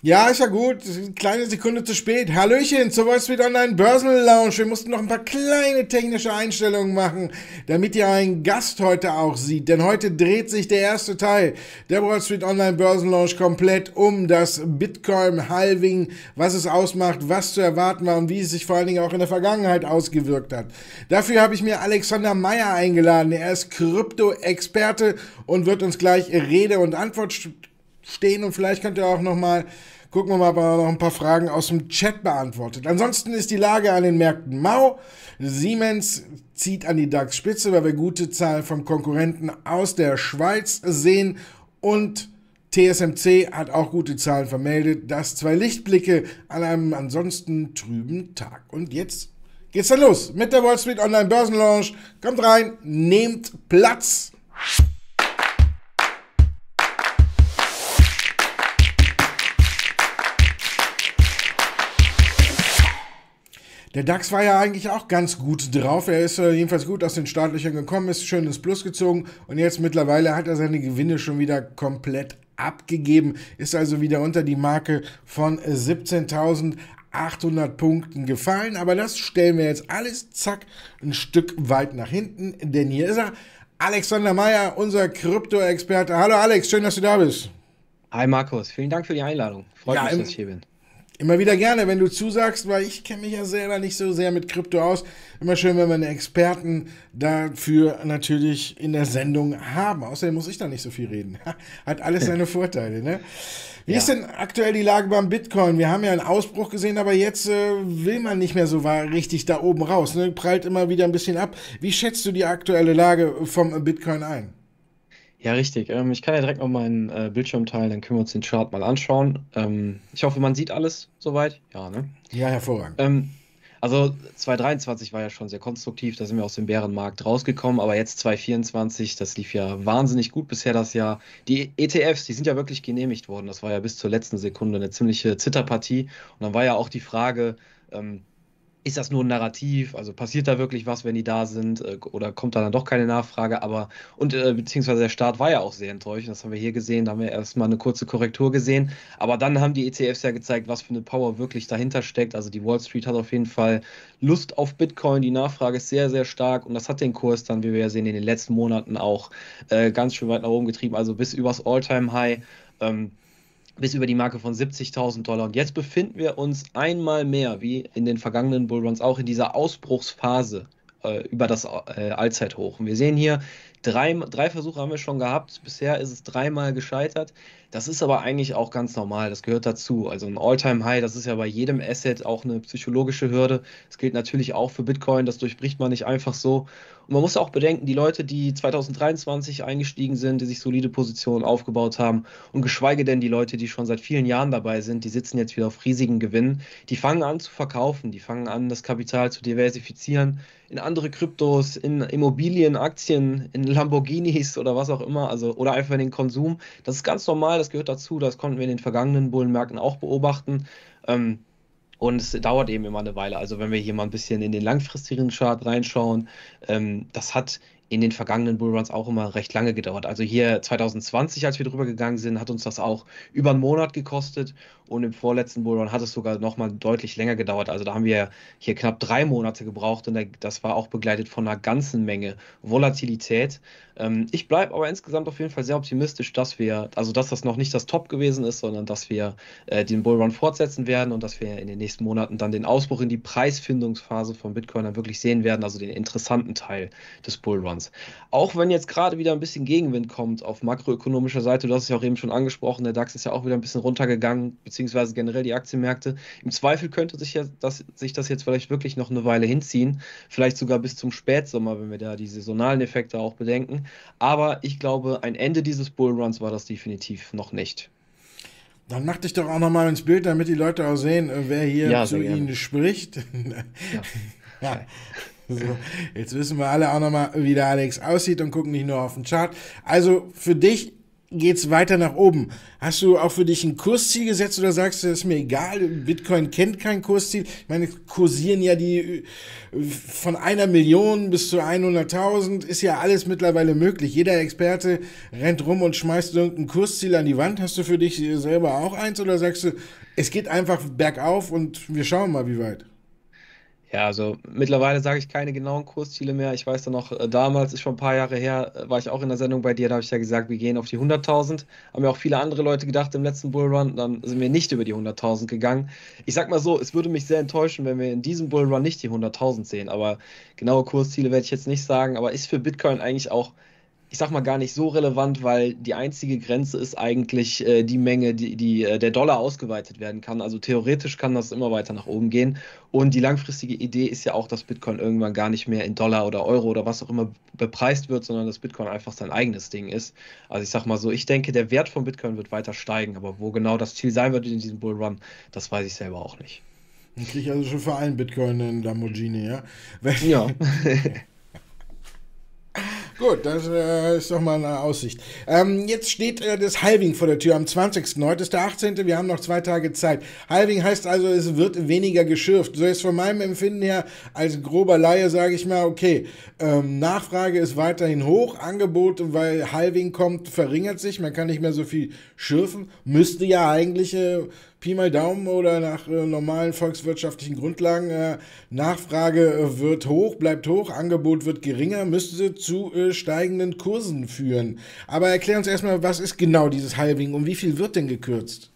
Ja, ist ja gut. Eine kleine Sekunde zu spät. Hallöchen zur Wall Street Online Börsen Lounge. Wir mussten noch ein paar kleine technische Einstellungen machen, damit ihr einen Gast heute auch sieht. Denn heute dreht sich der erste Teil der Wall Street Online Börsen Lounge komplett um das Bitcoin Halving, was es ausmacht, was zu erwarten war und wie es sich vor allen Dingen auch in der Vergangenheit ausgewirkt hat. Dafür habe ich mir Alexander Meyer eingeladen. Er ist Krypto-Experte und wird uns gleich Rede und Antwort stehen und vielleicht könnt ihr auch noch mal gucken wir mal, ob er noch ein paar Fragen aus dem Chat beantwortet. Ansonsten ist die Lage an den Märkten mau. Siemens zieht an die DAX-Spitze, weil wir gute Zahlen vom Konkurrenten aus der Schweiz sehen und TSMC hat auch gute Zahlen vermeldet. Das zwei Lichtblicke an einem ansonsten trüben Tag. Und jetzt geht's dann los mit der Wall Street Online Börsenlaunch. Kommt rein, nehmt Platz. Der DAX war ja eigentlich auch ganz gut drauf. Er ist äh, jedenfalls gut aus den Startlöchern gekommen, ist schön ins Plus gezogen und jetzt mittlerweile hat er seine Gewinne schon wieder komplett abgegeben, ist also wieder unter die Marke von 17.800 Punkten gefallen. Aber das stellen wir jetzt alles, zack, ein Stück weit nach hinten, denn hier ist er. Alexander Meyer, unser Krypto-Experte. Hallo Alex, schön, dass du da bist. Hi Markus, vielen Dank für die Einladung. Freut ja, mich, dass ich hier bin. Immer wieder gerne, wenn du zusagst, weil ich kenne mich ja selber nicht so sehr mit Krypto aus. Immer schön, wenn wir einen Experten dafür natürlich in der Sendung haben. Außerdem muss ich da nicht so viel reden. Hat alles seine Vorteile, ne? Wie ja. ist denn aktuell die Lage beim Bitcoin? Wir haben ja einen Ausbruch gesehen, aber jetzt äh, will man nicht mehr so richtig da oben raus. Ne? Prallt immer wieder ein bisschen ab. Wie schätzt du die aktuelle Lage vom Bitcoin ein? Ja, richtig. Ähm, ich kann ja direkt noch meinen äh, Bildschirm teilen, dann können wir uns den Chart mal anschauen. Ähm, ich hoffe, man sieht alles soweit. Ja, ne? Ja, hervorragend. Ähm, also 2023 war ja schon sehr konstruktiv, da sind wir aus dem Bärenmarkt rausgekommen, aber jetzt 2024, das lief ja wahnsinnig gut bisher das Jahr. Die ETFs, die sind ja wirklich genehmigt worden. Das war ja bis zur letzten Sekunde eine ziemliche Zitterpartie. Und dann war ja auch die Frage, ähm, ist das nur ein Narrativ? Also passiert da wirklich was, wenn die da sind? Äh, oder kommt da dann doch keine Nachfrage? Aber, und äh, beziehungsweise der Start war ja auch sehr enttäuschend. Das haben wir hier gesehen. Da haben wir erstmal eine kurze Korrektur gesehen. Aber dann haben die ETFs ja gezeigt, was für eine Power wirklich dahinter steckt. Also die Wall Street hat auf jeden Fall Lust auf Bitcoin. Die Nachfrage ist sehr, sehr stark. Und das hat den Kurs dann, wie wir ja sehen, in den letzten Monaten auch äh, ganz schön weit nach oben getrieben. Also bis übers All-Time-High. Ähm, bis über die Marke von 70.000 Dollar. Und jetzt befinden wir uns einmal mehr, wie in den vergangenen Bullruns, auch in dieser Ausbruchsphase äh, über das äh, Allzeithoch. Und wir sehen hier, drei, drei Versuche haben wir schon gehabt. Bisher ist es dreimal gescheitert. Das ist aber eigentlich auch ganz normal, das gehört dazu. Also ein All-Time-High, das ist ja bei jedem Asset auch eine psychologische Hürde. Das gilt natürlich auch für Bitcoin, das durchbricht man nicht einfach so. Und man muss auch bedenken, die Leute, die 2023 eingestiegen sind, die sich solide Positionen aufgebaut haben und geschweige denn die Leute, die schon seit vielen Jahren dabei sind, die sitzen jetzt wieder auf riesigen Gewinnen, die fangen an zu verkaufen, die fangen an, das Kapital zu diversifizieren in andere Kryptos, in Immobilien, Aktien, in Lamborghinis oder was auch immer, also oder einfach in den Konsum. Das ist ganz normal das gehört dazu, das konnten wir in den vergangenen Bullenmärkten auch beobachten. Ähm, und es dauert eben immer eine Weile. Also wenn wir hier mal ein bisschen in den langfristigen Chart reinschauen, ähm, das hat in den vergangenen Bullruns auch immer recht lange gedauert. Also hier 2020, als wir drüber gegangen sind, hat uns das auch über einen Monat gekostet und im vorletzten Bullrun hat es sogar nochmal deutlich länger gedauert. Also da haben wir hier knapp drei Monate gebraucht und das war auch begleitet von einer ganzen Menge Volatilität. Ähm, ich bleibe aber insgesamt auf jeden Fall sehr optimistisch, dass wir, also dass das noch nicht das Top gewesen ist, sondern dass wir äh, den Bullrun fortsetzen werden und dass wir in den nächsten Monaten dann den Ausbruch in die Preisfindungsphase von Bitcoin dann wirklich sehen werden, also den interessanten Teil des Bullruns. Auch wenn jetzt gerade wieder ein bisschen Gegenwind kommt auf makroökonomischer Seite, du hast es ja auch eben schon angesprochen, der DAX ist ja auch wieder ein bisschen runtergegangen, beziehungsweise beziehungsweise generell die Aktienmärkte. Im Zweifel könnte sich, ja das, sich das jetzt vielleicht wirklich noch eine Weile hinziehen, vielleicht sogar bis zum Spätsommer, wenn wir da die saisonalen Effekte auch bedenken. Aber ich glaube, ein Ende dieses Bullruns war das definitiv noch nicht. Dann mach dich doch auch nochmal ins Bild, damit die Leute auch sehen, äh, wer hier ja, zu Ihnen spricht. ja. ja. So, jetzt wissen wir alle auch nochmal, wie der Alex aussieht und gucken nicht nur auf den Chart. Also für dich geht's weiter nach oben. Hast du auch für dich ein Kursziel gesetzt oder sagst du, das ist mir egal, Bitcoin kennt kein Kursziel? Ich meine, kursieren ja die von einer Million bis zu 100.000 ist ja alles mittlerweile möglich. Jeder Experte rennt rum und schmeißt irgendein Kursziel an die Wand. Hast du für dich selber auch eins oder sagst du, es geht einfach bergauf und wir schauen mal, wie weit? Ja, also mittlerweile sage ich keine genauen Kursziele mehr. Ich weiß da noch, äh, damals ist schon ein paar Jahre her, äh, war ich auch in der Sendung bei dir, da habe ich ja gesagt, wir gehen auf die 100.000. Haben ja auch viele andere Leute gedacht im letzten Bullrun, dann sind wir nicht über die 100.000 gegangen. Ich sag mal so, es würde mich sehr enttäuschen, wenn wir in diesem Bullrun nicht die 100.000 sehen, aber genaue Kursziele werde ich jetzt nicht sagen, aber ist für Bitcoin eigentlich auch ich sag mal, gar nicht so relevant, weil die einzige Grenze ist eigentlich äh, die Menge, die, die äh, der Dollar ausgeweitet werden kann. Also theoretisch kann das immer weiter nach oben gehen. Und die langfristige Idee ist ja auch, dass Bitcoin irgendwann gar nicht mehr in Dollar oder Euro oder was auch immer bepreist wird, sondern dass Bitcoin einfach sein eigenes Ding ist. Also ich sag mal so, ich denke, der Wert von Bitcoin wird weiter steigen, aber wo genau das Ziel sein wird in diesem Bullrun, das weiß ich selber auch nicht. Dann kriege ich also schon für einen Bitcoin einen Lamborghini, ja? ja. Gut, das äh, ist doch mal eine Aussicht. Ähm, jetzt steht äh, das Halving vor der Tür am 20. Heute ist der 18. Wir haben noch zwei Tage Zeit. Halving heißt also, es wird weniger geschürft. So ist von meinem Empfinden her als grober Laie sage ich mal, okay, ähm, Nachfrage ist weiterhin hoch, Angebote, weil Halving kommt, verringert sich, man kann nicht mehr so viel schürfen. Müsste ja eigentlich äh, Pi mal Daumen oder nach äh, normalen volkswirtschaftlichen Grundlagen, äh, Nachfrage äh, wird hoch, bleibt hoch, Angebot wird geringer, müsste zu äh, steigenden Kursen führen. Aber erklär uns erstmal, was ist genau dieses Halving und wie viel wird denn gekürzt?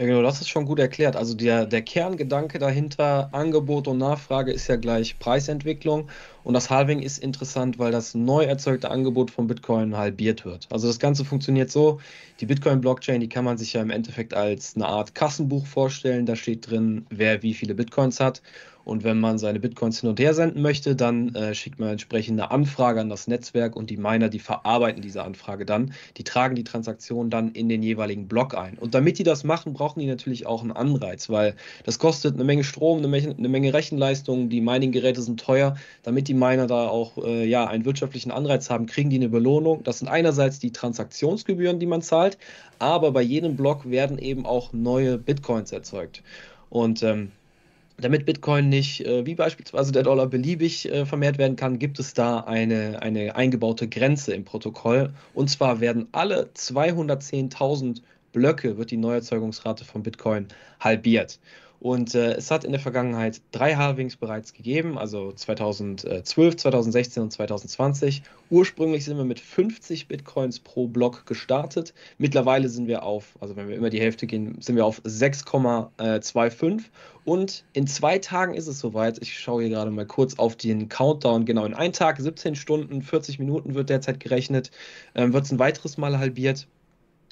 Ja, genau, das ist schon gut erklärt. Also der, der Kerngedanke dahinter, Angebot und Nachfrage, ist ja gleich Preisentwicklung. Und das Halving ist interessant, weil das neu erzeugte Angebot von Bitcoin halbiert wird. Also das Ganze funktioniert so, die Bitcoin-Blockchain, die kann man sich ja im Endeffekt als eine Art Kassenbuch vorstellen. Da steht drin, wer wie viele Bitcoins hat. Und wenn man seine Bitcoins hin und her senden möchte, dann äh, schickt man entsprechend eine Anfrage an das Netzwerk und die Miner, die verarbeiten diese Anfrage dann. Die tragen die Transaktion dann in den jeweiligen Block ein. Und damit die das machen, brauchen die natürlich auch einen Anreiz, weil das kostet eine Menge Strom, eine Menge, eine Menge Rechenleistung, die Mining-Geräte sind teuer. Damit die Miner da auch äh, ja, einen wirtschaftlichen Anreiz haben, kriegen die eine Belohnung. Das sind einerseits die Transaktionsgebühren, die man zahlt, aber bei jedem Block werden eben auch neue Bitcoins erzeugt. Und ähm, damit Bitcoin nicht äh, wie beispielsweise der Dollar beliebig äh, vermehrt werden kann, gibt es da eine, eine eingebaute Grenze im Protokoll. Und zwar werden alle 210.000 Blöcke wird die Neuerzeugungsrate von Bitcoin halbiert. Und äh, es hat in der Vergangenheit drei Halvings bereits gegeben, also 2012, 2016 und 2020. Ursprünglich sind wir mit 50 Bitcoins pro Block gestartet. Mittlerweile sind wir auf, also wenn wir immer die Hälfte gehen, sind wir auf 6,25. Und in zwei Tagen ist es soweit. Ich schaue hier gerade mal kurz auf den Countdown. Genau, in einem Tag, 17 Stunden, 40 Minuten wird derzeit gerechnet, ähm, wird es ein weiteres Mal halbiert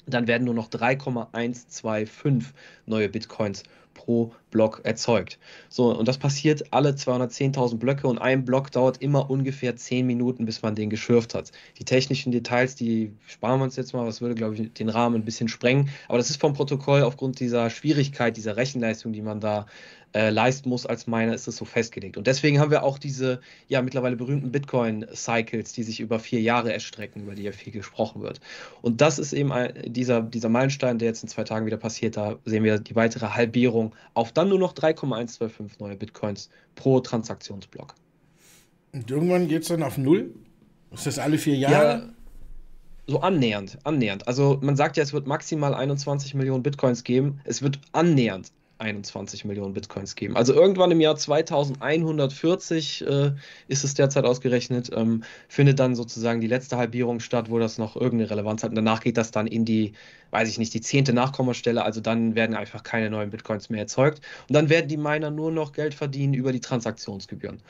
dann werden nur noch 3,125 neue Bitcoins pro Block erzeugt. So, und das passiert alle 210.000 Blöcke und ein Block dauert immer ungefähr 10 Minuten, bis man den geschürft hat. Die technischen Details, die sparen wir uns jetzt mal, das würde, glaube ich, den Rahmen ein bisschen sprengen. Aber das ist vom Protokoll aufgrund dieser Schwierigkeit, dieser Rechenleistung, die man da äh, leisten muss als Miner, ist es so festgelegt. Und deswegen haben wir auch diese ja mittlerweile berühmten Bitcoin-Cycles, die sich über vier Jahre erstrecken, über die ja viel gesprochen wird. Und das ist eben ein, dieser, dieser Meilenstein, der jetzt in zwei Tagen wieder passiert. Da sehen wir die weitere Halbierung auf dann nur noch 3,125 neue Bitcoins pro Transaktionsblock. Und irgendwann geht es dann auf Null? Ist das alle vier Jahre? Ja, so annähernd, annähernd. Also man sagt ja, es wird maximal 21 Millionen Bitcoins geben. Es wird annähernd 21 Millionen Bitcoins geben. Also irgendwann im Jahr 2140 äh, ist es derzeit ausgerechnet, ähm, findet dann sozusagen die letzte Halbierung statt, wo das noch irgendeine Relevanz hat. Und danach geht das dann in die, weiß ich nicht, die zehnte Nachkommastelle. Also dann werden einfach keine neuen Bitcoins mehr erzeugt. Und dann werden die Miner nur noch Geld verdienen über die Transaktionsgebühren.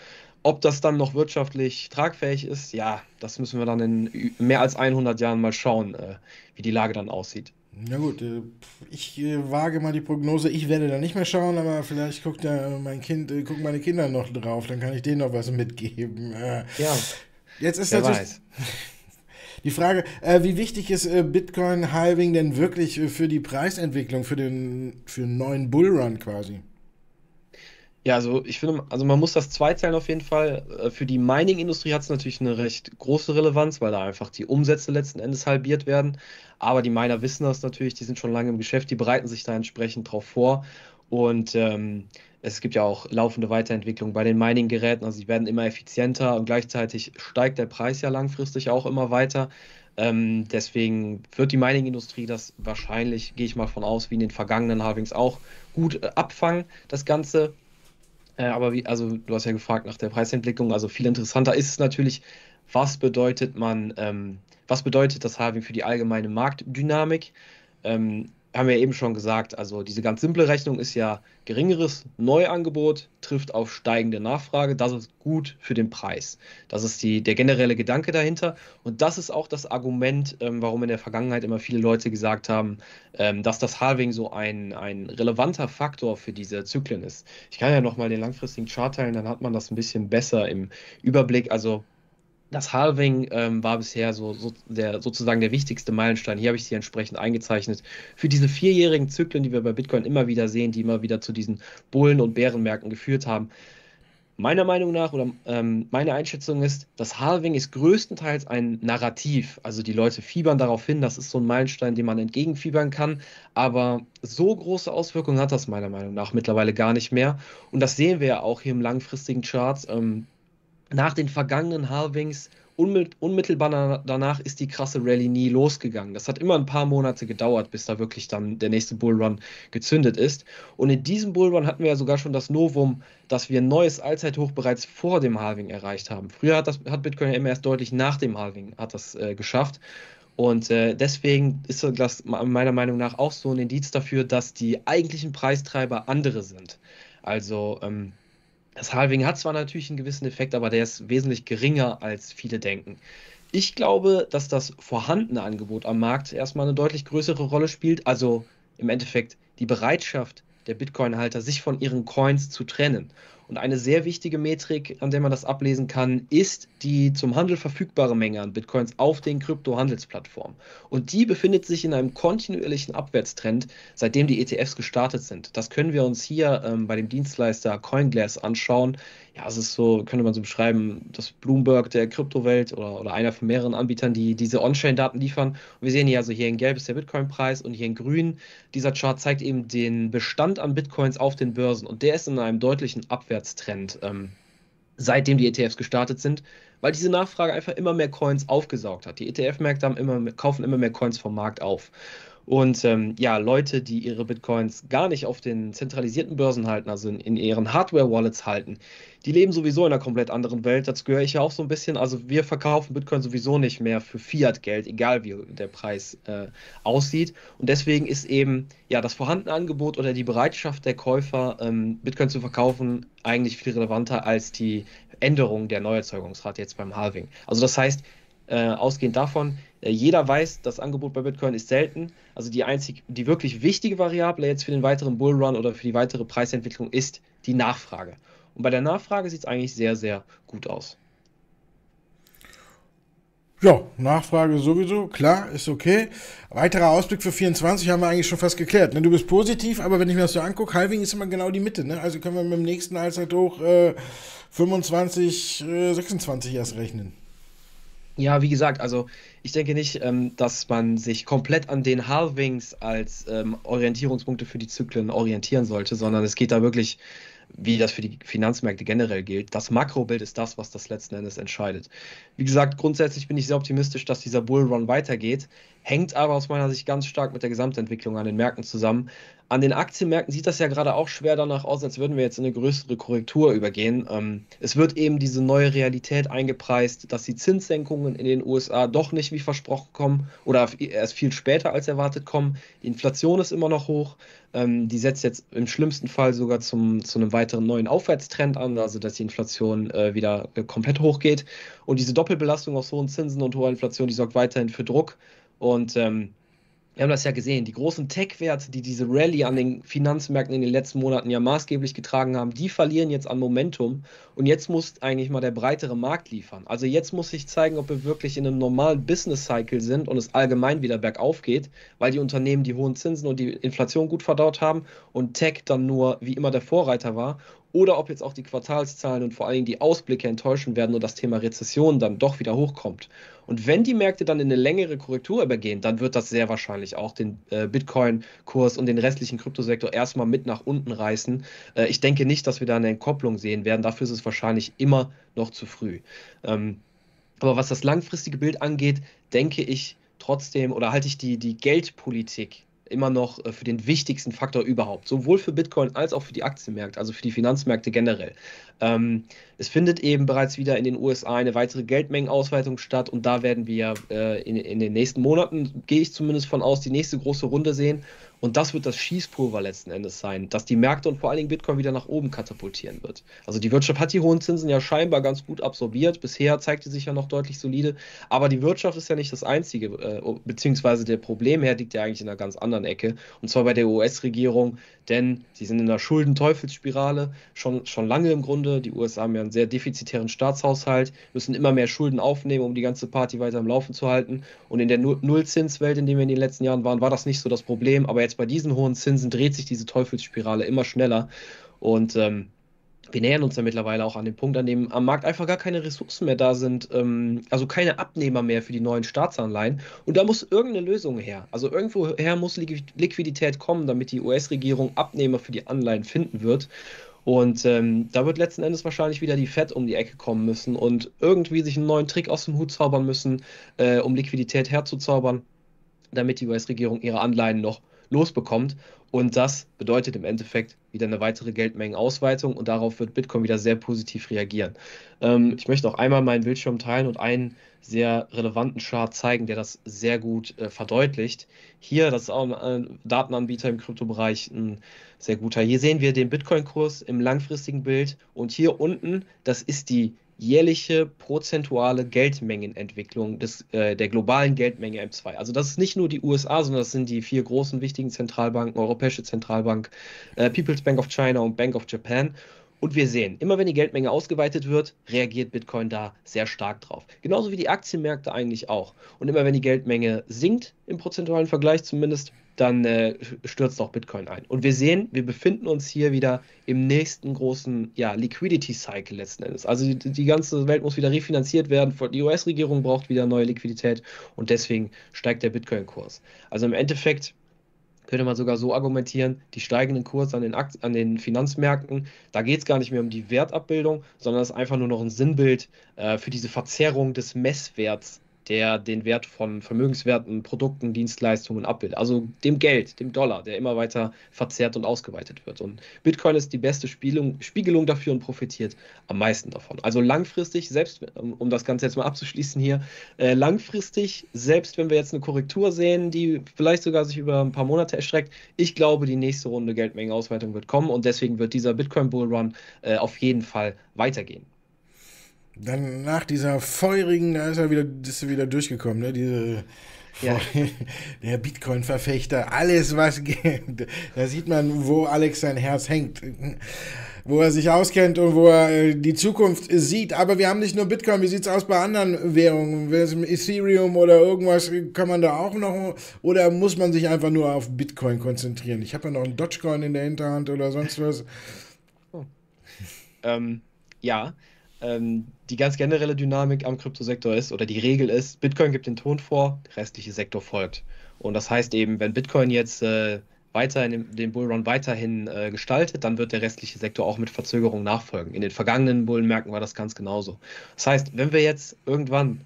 Ob das dann noch wirtschaftlich tragfähig ist, ja, das müssen wir dann in mehr als 100 Jahren mal schauen, äh, wie die Lage dann aussieht. Na gut, äh, ich äh, wage mal die Prognose, ich werde da nicht mehr schauen, aber vielleicht guckt ja mein Kind, äh, gucken meine Kinder noch drauf, dann kann ich denen noch was mitgeben. Ja. Jetzt ist wer natürlich weiß. die Frage, wie wichtig ist Bitcoin Halving denn wirklich für die Preisentwicklung, für den, für einen neuen Bullrun quasi? Ja, also ich finde, also man muss das zweiteilen auf jeden Fall. Äh, für die Mining-Industrie hat es natürlich eine recht große Relevanz, weil da einfach die Umsätze letzten Endes halbiert werden. Aber die Miner wissen das natürlich, die sind schon lange im Geschäft, die bereiten sich da entsprechend drauf vor. Und ähm, es gibt ja auch laufende Weiterentwicklung bei den Mining-Geräten, also sie werden immer effizienter und gleichzeitig steigt der Preis ja langfristig auch immer weiter. Ähm, deswegen wird die Mining-Industrie das wahrscheinlich, gehe ich mal von aus, wie in den vergangenen Halvings auch gut äh, abfangen, das Ganze. Äh, aber wie, also du hast ja gefragt nach der Preisentwicklung, also viel interessanter ist es natürlich, was bedeutet man, ähm, was bedeutet das Halving für die allgemeine Marktdynamik? Ähm, haben wir eben schon gesagt, also diese ganz simple Rechnung ist ja geringeres Neuangebot trifft auf steigende Nachfrage. Das ist gut für den Preis. Das ist die, der generelle Gedanke dahinter. Und das ist auch das Argument, ähm, warum in der Vergangenheit immer viele Leute gesagt haben, ähm, dass das Halving so ein, ein relevanter Faktor für diese Zyklen ist. Ich kann ja nochmal den langfristigen Chart teilen, dann hat man das ein bisschen besser im Überblick. Also das Halving ähm, war bisher so, so der, sozusagen der wichtigste Meilenstein. Hier habe ich sie entsprechend eingezeichnet. Für diese vierjährigen Zyklen, die wir bei Bitcoin immer wieder sehen, die immer wieder zu diesen Bullen- und Bärenmärkten geführt haben. Meiner Meinung nach oder ähm, meine Einschätzung ist, das Halving ist größtenteils ein Narrativ. Also die Leute fiebern darauf hin, das ist so ein Meilenstein, dem man entgegenfiebern kann. Aber so große Auswirkungen hat das meiner Meinung nach mittlerweile gar nicht mehr. Und das sehen wir ja auch hier im langfristigen Chart. Ähm, nach den vergangenen Halvings, unmittelbar danach ist die krasse Rallye nie losgegangen. Das hat immer ein paar Monate gedauert, bis da wirklich dann der nächste Bullrun gezündet ist. Und in diesem Bullrun hatten wir ja sogar schon das Novum, dass wir ein neues Allzeithoch bereits vor dem Halving erreicht haben. Früher hat, das, hat Bitcoin ja immer erst deutlich nach dem Halving hat das äh, geschafft. Und äh, deswegen ist das meiner Meinung nach auch so ein Indiz dafür, dass die eigentlichen Preistreiber andere sind. Also ähm, das Halving hat zwar natürlich einen gewissen Effekt, aber der ist wesentlich geringer, als viele denken. Ich glaube, dass das vorhandene Angebot am Markt erstmal eine deutlich größere Rolle spielt. Also im Endeffekt die Bereitschaft der Bitcoin-Halter, sich von ihren Coins zu trennen. Und eine sehr wichtige Metrik, an der man das ablesen kann, ist die zum Handel verfügbare Menge an Bitcoins auf den Krypto-Handelsplattformen. Und die befindet sich in einem kontinuierlichen Abwärtstrend, seitdem die ETFs gestartet sind. Das können wir uns hier ähm, bei dem Dienstleister CoinGlass anschauen ja, es ist so, könnte man so beschreiben, das Bloomberg der Kryptowelt oder, oder einer von mehreren Anbietern, die diese On-Chain-Daten liefern. Und wir sehen hier also hier in Gelb ist der Bitcoin-Preis und hier in Grün. Dieser Chart zeigt eben den Bestand an Bitcoins auf den Börsen und der ist in einem deutlichen Abwärtstrend, ähm, seitdem die ETFs gestartet sind, weil diese Nachfrage einfach immer mehr Coins aufgesaugt hat. Die ETF-Märkte immer, kaufen immer mehr Coins vom Markt auf. Und ähm, ja, Leute, die ihre Bitcoins gar nicht auf den zentralisierten Börsen halten, also in, in ihren Hardware-Wallets halten, die leben sowieso in einer komplett anderen Welt. Dazu gehöre ich ja auch so ein bisschen. Also wir verkaufen Bitcoin sowieso nicht mehr für Fiat-Geld, egal wie der Preis äh, aussieht. Und deswegen ist eben ja das vorhandene Angebot oder die Bereitschaft der Käufer, ähm, Bitcoin zu verkaufen, eigentlich viel relevanter als die Änderung der Neuerzeugungsrate jetzt beim Halving. Also das heißt, äh, ausgehend davon, jeder weiß, das Angebot bei Bitcoin ist selten. Also die einzig, die wirklich wichtige Variable jetzt für den weiteren Bullrun oder für die weitere Preisentwicklung ist die Nachfrage. Und bei der Nachfrage sieht es eigentlich sehr, sehr gut aus. Ja, Nachfrage sowieso, klar, ist okay. Weiterer Ausblick für 24 haben wir eigentlich schon fast geklärt. Ne? Du bist positiv, aber wenn ich mir das so angucke, Halving ist immer genau die Mitte. Ne? Also können wir mit dem nächsten Allzeithoch äh, 25, äh, 26 erst rechnen. Ja, wie gesagt, also ich denke nicht, ähm, dass man sich komplett an den Halvings als ähm, Orientierungspunkte für die Zyklen orientieren sollte, sondern es geht da wirklich, wie das für die Finanzmärkte generell gilt. Das Makrobild ist das, was das letzten Endes entscheidet. Wie gesagt, grundsätzlich bin ich sehr optimistisch, dass dieser Bullrun weitergeht, hängt aber aus meiner Sicht ganz stark mit der Gesamtentwicklung an den Märkten zusammen. An den Aktienmärkten sieht das ja gerade auch schwer danach aus, als würden wir jetzt in eine größere Korrektur übergehen. Ähm, es wird eben diese neue Realität eingepreist, dass die Zinssenkungen in den USA doch nicht wie versprochen kommen oder erst viel später als erwartet kommen. Die Inflation ist immer noch hoch. Ähm, die setzt jetzt im schlimmsten Fall sogar zum, zu einem weiteren neuen Aufwärtstrend an, also dass die Inflation äh, wieder äh, komplett hochgeht. Und diese Doppelbelastung aus hohen Zinsen und hoher Inflation, die sorgt weiterhin für Druck. Und ähm, wir haben das ja gesehen, die großen Tech-Werte, die diese Rallye an den Finanzmärkten in den letzten Monaten ja maßgeblich getragen haben, die verlieren jetzt an Momentum. Und jetzt muss eigentlich mal der breitere Markt liefern. Also jetzt muss sich zeigen, ob wir wirklich in einem normalen Business-Cycle sind und es allgemein wieder bergauf geht, weil die Unternehmen die hohen Zinsen und die Inflation gut verdaut haben und Tech dann nur wie immer der Vorreiter war. oder ob jetzt auch die Quartalszahlen und vor allen Dingen die Ausblicke enttäuschen werden und das Thema Rezession dann doch wieder hochkommt. Und wenn die Märkte dann in eine längere Korrektur übergehen, dann wird das sehr wahrscheinlich auch den äh, Bitcoin-Kurs und den restlichen Kryptosektor erstmal mit nach unten reißen. Äh, ich denke nicht, dass wir da eine Entkopplung sehen werden. Dafür ist es wahrscheinlich immer noch zu früh. Ähm, aber was das langfristige Bild angeht, denke ich trotzdem oder halte ich die, die Geldpolitik immer noch äh, für den wichtigsten Faktor überhaupt, sowohl für Bitcoin als auch für die Aktienmärkte, also für die Finanzmärkte generell. Ähm, es findet eben bereits wieder in den USA eine weitere Geldmengenausweitung statt und da werden wir äh, in, in den nächsten Monaten, gehe ich zumindest von aus, die nächste große Runde sehen. Und das wird das Schießpulver letzten Endes sein, dass die Märkte und vor allen Dingen Bitcoin wieder nach oben katapultieren wird. Also die Wirtschaft hat die hohen Zinsen ja scheinbar ganz gut absorbiert. Bisher zeigte sich ja noch deutlich solide. Aber die Wirtschaft ist ja nicht das Einzige, äh, beziehungsweise der Problemherd liegt ja eigentlich in einer ganz anderen Ecke. Und zwar bei der US-Regierung, denn sie sind in einer Schuldenteufelsspirale schon, schon lange im Grunde. Die USA haben ja einen sehr defizitären Staatshaushalt, müssen immer mehr Schulden aufnehmen, um die ganze Party weiter am Laufen zu halten. Und in der Nullzinswelt, in der wir in den letzten Jahren waren, war das nicht so das Problem. Aber jetzt bei diesen hohen Zinsen dreht sich diese Teufelsspirale immer schneller. Und ähm, wir nähern uns ja mittlerweile auch an den Punkt, an dem am Markt einfach gar keine Ressourcen mehr da sind, ähm, also keine Abnehmer mehr für die neuen Staatsanleihen. Und da muss irgendeine Lösung her. Also irgendwoher muss Liquidität kommen, damit die US-Regierung Abnehmer für die Anleihen finden wird. Und ähm, da wird letzten Endes wahrscheinlich wieder die Fed um die Ecke kommen müssen und irgendwie sich einen neuen Trick aus dem Hut zaubern müssen, äh, um Liquidität herzuzaubern, damit die US-Regierung ihre Anleihen noch losbekommt. Und das bedeutet im Endeffekt wieder eine weitere Geldmengenausweitung und darauf wird Bitcoin wieder sehr positiv reagieren. Ähm, ich möchte auch einmal meinen Bildschirm teilen und einen sehr relevanten Chart zeigen, der das sehr gut äh, verdeutlicht. Hier, das ist auch ein Datenanbieter im Kryptobereich, ein sehr guter. Hier sehen wir den Bitcoin-Kurs im langfristigen Bild und hier unten, das ist die jährliche prozentuale Geldmengenentwicklung des, äh, der globalen Geldmenge M2. Also das ist nicht nur die USA, sondern das sind die vier großen wichtigen Zentralbanken, Europäische Zentralbank, äh, People's Bank of China und Bank of Japan. Und wir sehen, immer wenn die Geldmenge ausgeweitet wird, reagiert Bitcoin da sehr stark drauf. Genauso wie die Aktienmärkte eigentlich auch. Und immer wenn die Geldmenge sinkt, im prozentualen Vergleich zumindest, dann äh, stürzt auch Bitcoin ein. Und wir sehen, wir befinden uns hier wieder im nächsten großen ja, Liquidity Cycle letzten Endes. Also die, die ganze Welt muss wieder refinanziert werden. Die US-Regierung braucht wieder neue Liquidität und deswegen steigt der Bitcoin-Kurs. Also im Endeffekt könnte man sogar so argumentieren, die steigenden Kurse an den, Akt an den Finanzmärkten, da geht es gar nicht mehr um die Wertabbildung, sondern es ist einfach nur noch ein Sinnbild äh, für diese Verzerrung des Messwerts der den Wert von vermögenswerten Produkten, Dienstleistungen abbildet. Also dem Geld, dem Dollar, der immer weiter verzerrt und ausgeweitet wird. Und Bitcoin ist die beste Spielung, Spiegelung dafür und profitiert am meisten davon. Also langfristig, selbst um das Ganze jetzt mal abzuschließen hier, äh, langfristig, selbst wenn wir jetzt eine Korrektur sehen, die vielleicht sogar sich über ein paar Monate erstreckt, ich glaube, die nächste Runde Geldmengenausweitung wird kommen und deswegen wird dieser Bitcoin Bull Run äh, auf jeden Fall weitergehen. Dann nach dieser feurigen, da ist er wieder, ist er wieder durchgekommen, ne? Diese ja. der Bitcoin-Verfechter, alles was geht. Da sieht man, wo Alex sein Herz hängt, wo er sich auskennt und wo er äh, die Zukunft sieht. Aber wir haben nicht nur Bitcoin, wie sieht es aus bei anderen Währungen? Ethereum oder irgendwas, kann man da auch noch, oder muss man sich einfach nur auf Bitcoin konzentrieren? Ich habe ja noch einen Dogecoin in der Hinterhand oder sonst was. Oh. Ähm, ja, ähm, die ganz generelle Dynamik am Kryptosektor ist oder die Regel ist, Bitcoin gibt den Ton vor, der restliche Sektor folgt. Und das heißt eben, wenn Bitcoin jetzt äh, weiter in den Bullrun weiterhin äh, gestaltet, dann wird der restliche Sektor auch mit Verzögerung nachfolgen. In den vergangenen Bullenmärkten war das ganz genauso. Das heißt, wenn wir jetzt irgendwann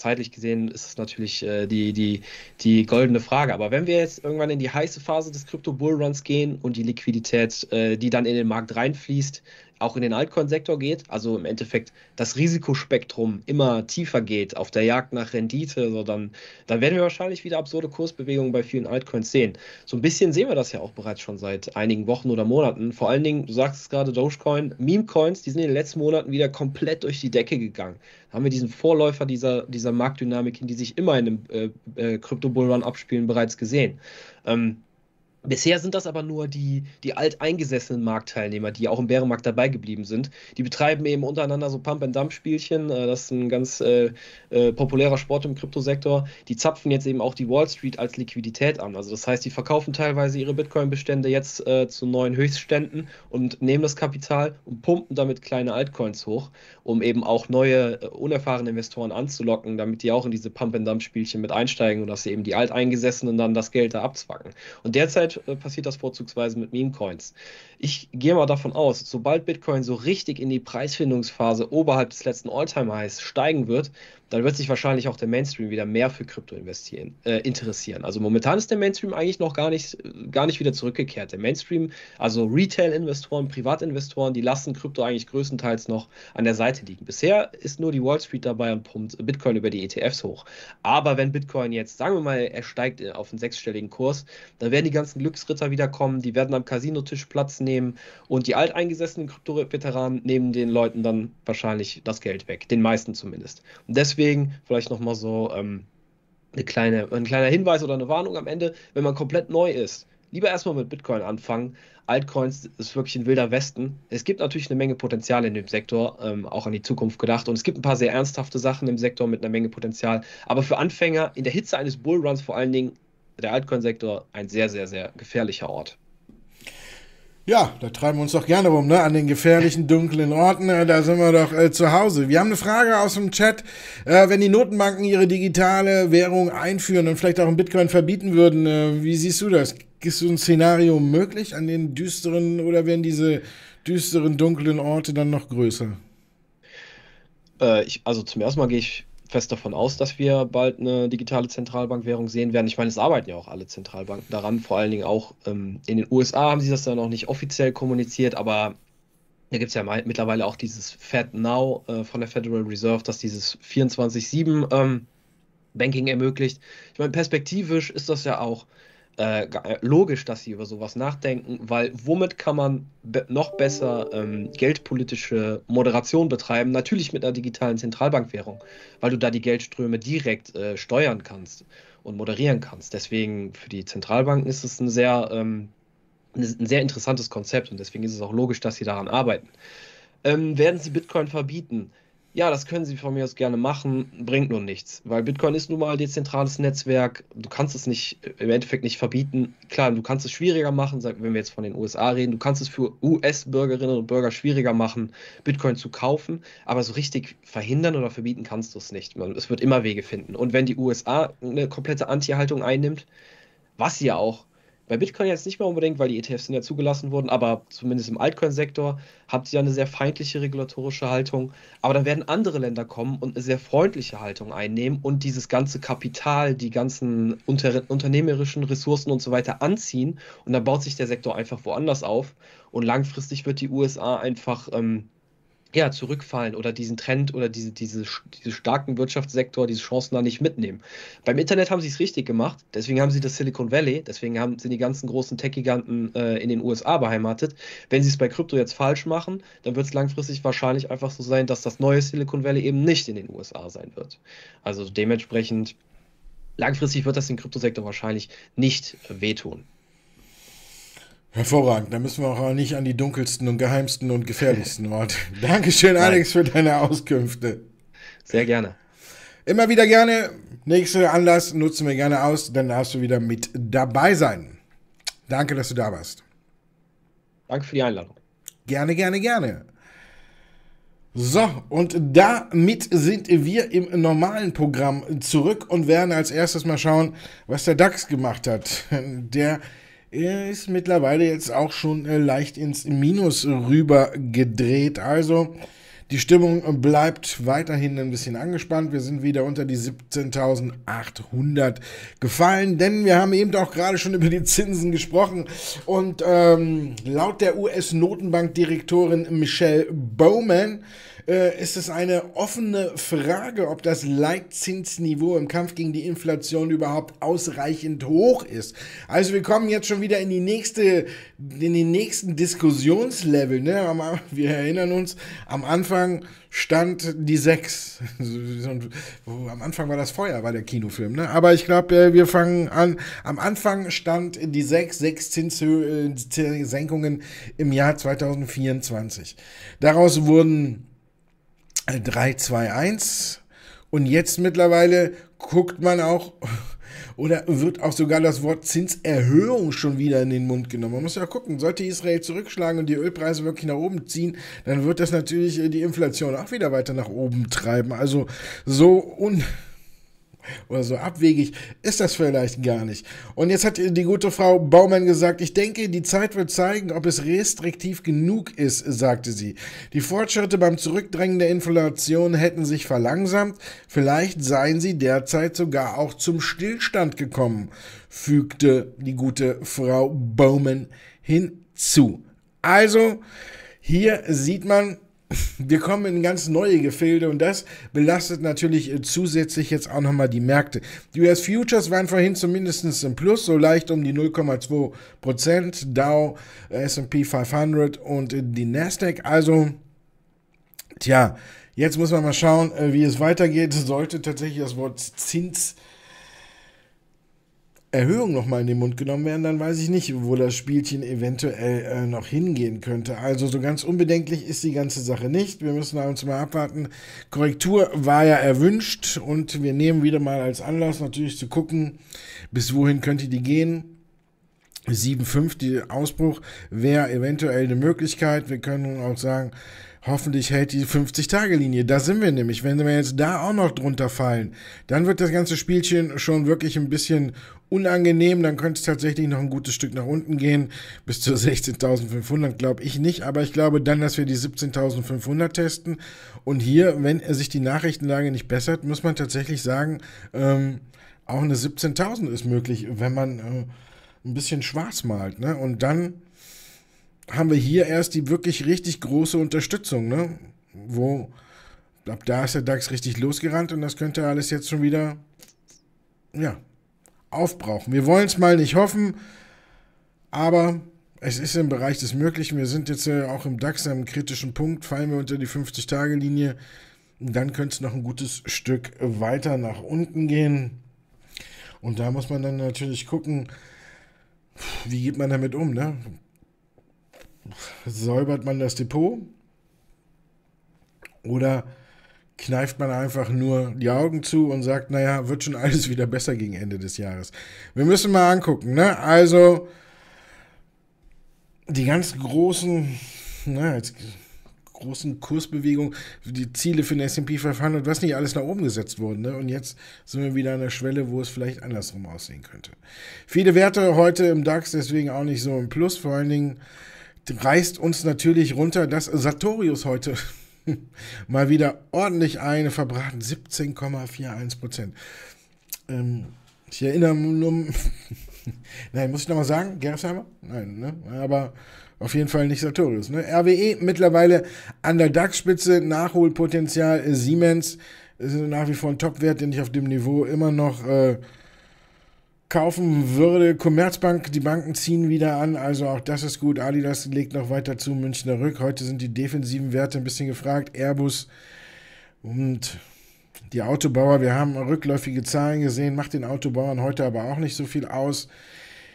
zeitlich gesehen ist es natürlich äh, die, die, die goldene Frage. Aber wenn wir jetzt irgendwann in die heiße Phase des Crypto-Bullruns gehen und die Liquidität, äh, die dann in den Markt reinfließt, auch in den Altcoin-Sektor geht, also im Endeffekt das Risikospektrum immer tiefer geht auf der Jagd nach Rendite, so dann, dann werden wir wahrscheinlich wieder absurde Kursbewegungen bei vielen Altcoins sehen. So ein bisschen sehen wir das ja auch bereits schon seit einigen Wochen oder Monaten. Vor allen Dingen, du sagst es gerade, Dogecoin, Meme-Coins, die sind in den letzten Monaten wieder komplett durch die Decke gegangen. Da haben wir diesen Vorläufer dieser, dieser Marktdynamik, die sich immer in einem äh, äh, Crypto-Bullrun abspielen, bereits gesehen. Ähm, Bisher sind das aber nur die, die alteingesessenen Marktteilnehmer, die auch im Bärenmarkt dabei geblieben sind. Die betreiben eben untereinander so Pump-and-Dump-Spielchen. Äh, das ist ein ganz äh, äh, populärer Sport im Kryptosektor. Die zapfen jetzt eben auch die Wall Street als Liquidität an. Also das heißt, die verkaufen teilweise ihre Bitcoin-Bestände jetzt äh, zu neuen Höchstständen und nehmen das Kapital und pumpen damit kleine Altcoins hoch, um eben auch neue, äh, unerfahrene Investoren anzulocken, damit die auch in diese Pump-and-Dump-Spielchen mit einsteigen und dass eben die Alteingesessenen dann das Geld da abzwacken. Und derzeit Zeit äh, passiert das vorzugsweise mit Meme-Coins. Ich gehe mal davon aus, sobald Bitcoin so richtig in die Preisfindungsphase oberhalb des letzten All-Time-Highs steigen wird, dann wird sich wahrscheinlich auch der Mainstream wieder mehr für Krypto investieren, äh, interessieren. Also momentan ist der Mainstream eigentlich noch gar nicht, gar nicht wieder zurückgekehrt. Der Mainstream, also Retail-Investoren, Privatinvestoren, die lassen Krypto eigentlich größtenteils noch an der Seite liegen. Bisher ist nur die Wall Street dabei und pumpt Bitcoin über die ETFs hoch. Aber wenn Bitcoin jetzt, sagen wir mal, er steigt auf einen sechsstelligen Kurs, dann werden die ganzen Glücksritter wieder kommen, die werden am Casinotisch Platz nehmen und die alteingesessenen Krypto-Veteranen nehmen den Leuten dann wahrscheinlich das Geld weg, den meisten zumindest. Und deswegen deswegen vielleicht nochmal so ähm, eine kleine, ein kleiner Hinweis oder eine Warnung am Ende, wenn man komplett neu ist. Lieber erstmal mit Bitcoin anfangen. Altcoins ist wirklich ein wilder Westen. Es gibt natürlich eine Menge Potenzial in dem Sektor, ähm, auch an die Zukunft gedacht. Und es gibt ein paar sehr ernsthafte Sachen im Sektor mit einer Menge Potenzial. Aber für Anfänger in der Hitze eines Bullruns vor allen Dingen der Altcoin-Sektor ein sehr, sehr, sehr gefährlicher Ort. Ja, da treiben wir uns doch gerne rum, ne? An den gefährlichen, dunklen Orten, äh, da sind wir doch äh, zu Hause. Wir haben eine Frage aus dem Chat. Äh, wenn die Notenbanken ihre digitale Währung einführen und vielleicht auch in Bitcoin verbieten würden, äh, wie siehst du das? Ist so ein Szenario möglich an den düsteren oder werden diese düsteren, dunklen Orte dann noch größer? Äh, ich, also zum ersten Mal gehe ich fest davon aus, dass wir bald eine digitale Zentralbankwährung sehen werden. Ich meine, es arbeiten ja auch alle Zentralbanken daran, vor allen Dingen auch ähm, in den USA haben sie das ja noch nicht offiziell kommuniziert, aber da gibt es ja mittlerweile auch dieses Fed Now äh, von der Federal Reserve, das dieses 24-7 ähm, Banking ermöglicht. Ich meine, perspektivisch ist das ja auch äh, äh, logisch, dass sie über sowas nachdenken, weil womit kann man be noch besser ähm, geldpolitische Moderation betreiben? Natürlich mit einer digitalen Zentralbankwährung, weil du da die Geldströme direkt äh, steuern kannst und moderieren kannst. Deswegen für die Zentralbanken ist es ein sehr, ähm, ein sehr interessantes Konzept und deswegen ist es auch logisch, dass sie daran arbeiten. Ähm, werden sie Bitcoin verbieten? Ja, das können Sie von mir aus gerne machen, bringt nur nichts, weil Bitcoin ist nun mal ein dezentrales Netzwerk. Du kannst es nicht im Endeffekt nicht verbieten. Klar, du kannst es schwieriger machen, wenn wir jetzt von den USA reden. Du kannst es für US-Bürgerinnen und Bürger schwieriger machen, Bitcoin zu kaufen, aber so richtig verhindern oder verbieten kannst du es nicht. Es wird immer Wege finden. Und wenn die USA eine komplette Anti-Haltung einnimmt, was sie ja auch bei Bitcoin jetzt nicht mehr unbedingt, weil die ETFs sind ja zugelassen wurden, aber zumindest im Altcoin-Sektor habt ihr eine sehr feindliche regulatorische Haltung. Aber dann werden andere Länder kommen und eine sehr freundliche Haltung einnehmen und dieses ganze Kapital, die ganzen unter unternehmerischen Ressourcen und so weiter anziehen. Und dann baut sich der Sektor einfach woanders auf. Und langfristig wird die USA einfach. Ähm, ja, zurückfallen oder diesen Trend oder diese, diese, diese starken Wirtschaftssektor, diese Chancen da nicht mitnehmen. Beim Internet haben sie es richtig gemacht, deswegen haben sie das Silicon Valley, deswegen haben, sind die ganzen großen Tech-Giganten äh, in den USA beheimatet. Wenn sie es bei Krypto jetzt falsch machen, dann wird es langfristig wahrscheinlich einfach so sein, dass das neue Silicon Valley eben nicht in den USA sein wird. Also dementsprechend, langfristig wird das den Kryptosektor wahrscheinlich nicht wehtun. Hervorragend. Da müssen wir auch nicht an die dunkelsten und geheimsten und gefährlichsten Orte. Dankeschön, Alex, für deine Auskünfte. Sehr gerne. Immer wieder gerne. Nächster Anlass nutzen wir gerne aus. Dann darfst du wieder mit dabei sein. Danke, dass du da warst. Danke für die Einladung. Gerne, gerne, gerne. So, und damit sind wir im normalen Programm zurück und werden als erstes mal schauen, was der DAX gemacht hat. Der er ist mittlerweile jetzt auch schon äh, leicht ins Minus rüber gedreht. Also die Stimmung bleibt weiterhin ein bisschen angespannt. Wir sind wieder unter die 17.800 gefallen, denn wir haben eben auch gerade schon über die Zinsen gesprochen. Und ähm, laut der US-Notenbankdirektorin Michelle Bowman äh, ist es eine offene Frage, ob das Leitzinsniveau im Kampf gegen die Inflation überhaupt ausreichend hoch ist. Also wir kommen jetzt schon wieder in die nächste, in den nächsten Diskussionslevel. Ne? Wir erinnern uns, am Anfang stand die 6. Am Anfang war das Feuer, war der Kinofilm. Ne? Aber ich glaube, äh, wir fangen an. Am Anfang stand die 6, 6 Zinssenkungen im Jahr 2024. Daraus wurden 3, 2, 1. Und jetzt mittlerweile guckt man auch, oder wird auch sogar das Wort Zinserhöhung schon wieder in den Mund genommen. Man muss ja gucken, sollte Israel zurückschlagen und die Ölpreise wirklich nach oben ziehen, dann wird das natürlich die Inflation auch wieder weiter nach oben treiben. Also so un oder so abwegig ist das vielleicht gar nicht. Und jetzt hat die gute Frau Baumann gesagt, ich denke, die Zeit wird zeigen, ob es restriktiv genug ist, sagte sie. Die Fortschritte beim Zurückdrängen der Inflation hätten sich verlangsamt, vielleicht seien sie derzeit sogar auch zum Stillstand gekommen, fügte die gute Frau Baumann hinzu. Also, hier sieht man, wir kommen in ganz neue Gefilde und das belastet natürlich äh, zusätzlich jetzt auch nochmal die Märkte. Die US Futures waren vorhin zumindest im Plus, so leicht um die 0,2 Prozent. Dow, S&P 500 und äh, die Nasdaq. Also, tja, jetzt muss man mal schauen, äh, wie es weitergeht. Sollte tatsächlich das Wort Zins Erhöhung nochmal in den Mund genommen werden, dann weiß ich nicht, wo das Spielchen eventuell äh, noch hingehen könnte. Also so ganz unbedenklich ist die ganze Sache nicht. Wir müssen uns mal abwarten. Korrektur war ja erwünscht und wir nehmen wieder mal als Anlass natürlich zu gucken, bis wohin könnte die gehen. 7,5, die Ausbruch wäre eventuell eine Möglichkeit. Wir können auch sagen, Hoffentlich hält die 50-Tage-Linie. Da sind wir nämlich. Wenn wir jetzt da auch noch drunter fallen, dann wird das ganze Spielchen schon wirklich ein bisschen unangenehm. Dann könnte es tatsächlich noch ein gutes Stück nach unten gehen. Bis zu 16.500 glaube ich nicht. Aber ich glaube dann, dass wir die 17.500 testen. Und hier, wenn sich die Nachrichtenlage nicht bessert, muss man tatsächlich sagen, ähm, auch eine 17.000 ist möglich, wenn man äh, ein bisschen schwarz malt. Ne? Und dann haben wir hier erst die wirklich richtig große Unterstützung, ne? Wo, ab da ist der DAX richtig losgerannt und das könnte alles jetzt schon wieder, ja, aufbrauchen. Wir wollen es mal nicht hoffen, aber es ist im Bereich des Möglichen. Wir sind jetzt äh, auch im DAX am kritischen Punkt, fallen wir unter die 50-Tage-Linie. Dann könnte es noch ein gutes Stück weiter nach unten gehen. Und da muss man dann natürlich gucken, wie geht man damit um, ne? Säubert man das Depot oder kneift man einfach nur die Augen zu und sagt, naja, wird schon alles wieder besser gegen Ende des Jahres. Wir müssen mal angucken, ne? Also die ganz großen, na, jetzt großen Kursbewegungen, die Ziele für den S&P 500, was nicht alles nach oben gesetzt wurden. Ne? Und jetzt sind wir wieder an der Schwelle, wo es vielleicht andersrum aussehen könnte. Viele Werte heute im DAX, deswegen auch nicht so im Plus. Vor allen Dingen reißt uns natürlich runter, dass Sartorius heute mal wieder ordentlich eine verbraten 17,41 Prozent. Ähm, ich erinnere nur, nein, muss ich nochmal sagen, Gersheimer? Nein, ne? aber auf jeden Fall nicht Sartorius. Ne? RWE mittlerweile an der DAX-Spitze, Nachholpotenzial Siemens ist nach wie vor ein Topwert, den ich auf dem Niveau immer noch äh, kaufen würde. Commerzbank, die Banken ziehen wieder an, also auch das ist gut. Adidas legt noch weiter zu, Münchner Rück. Heute sind die defensiven Werte ein bisschen gefragt. Airbus und die Autobauer, wir haben rückläufige Zahlen gesehen, macht den Autobauern heute aber auch nicht so viel aus.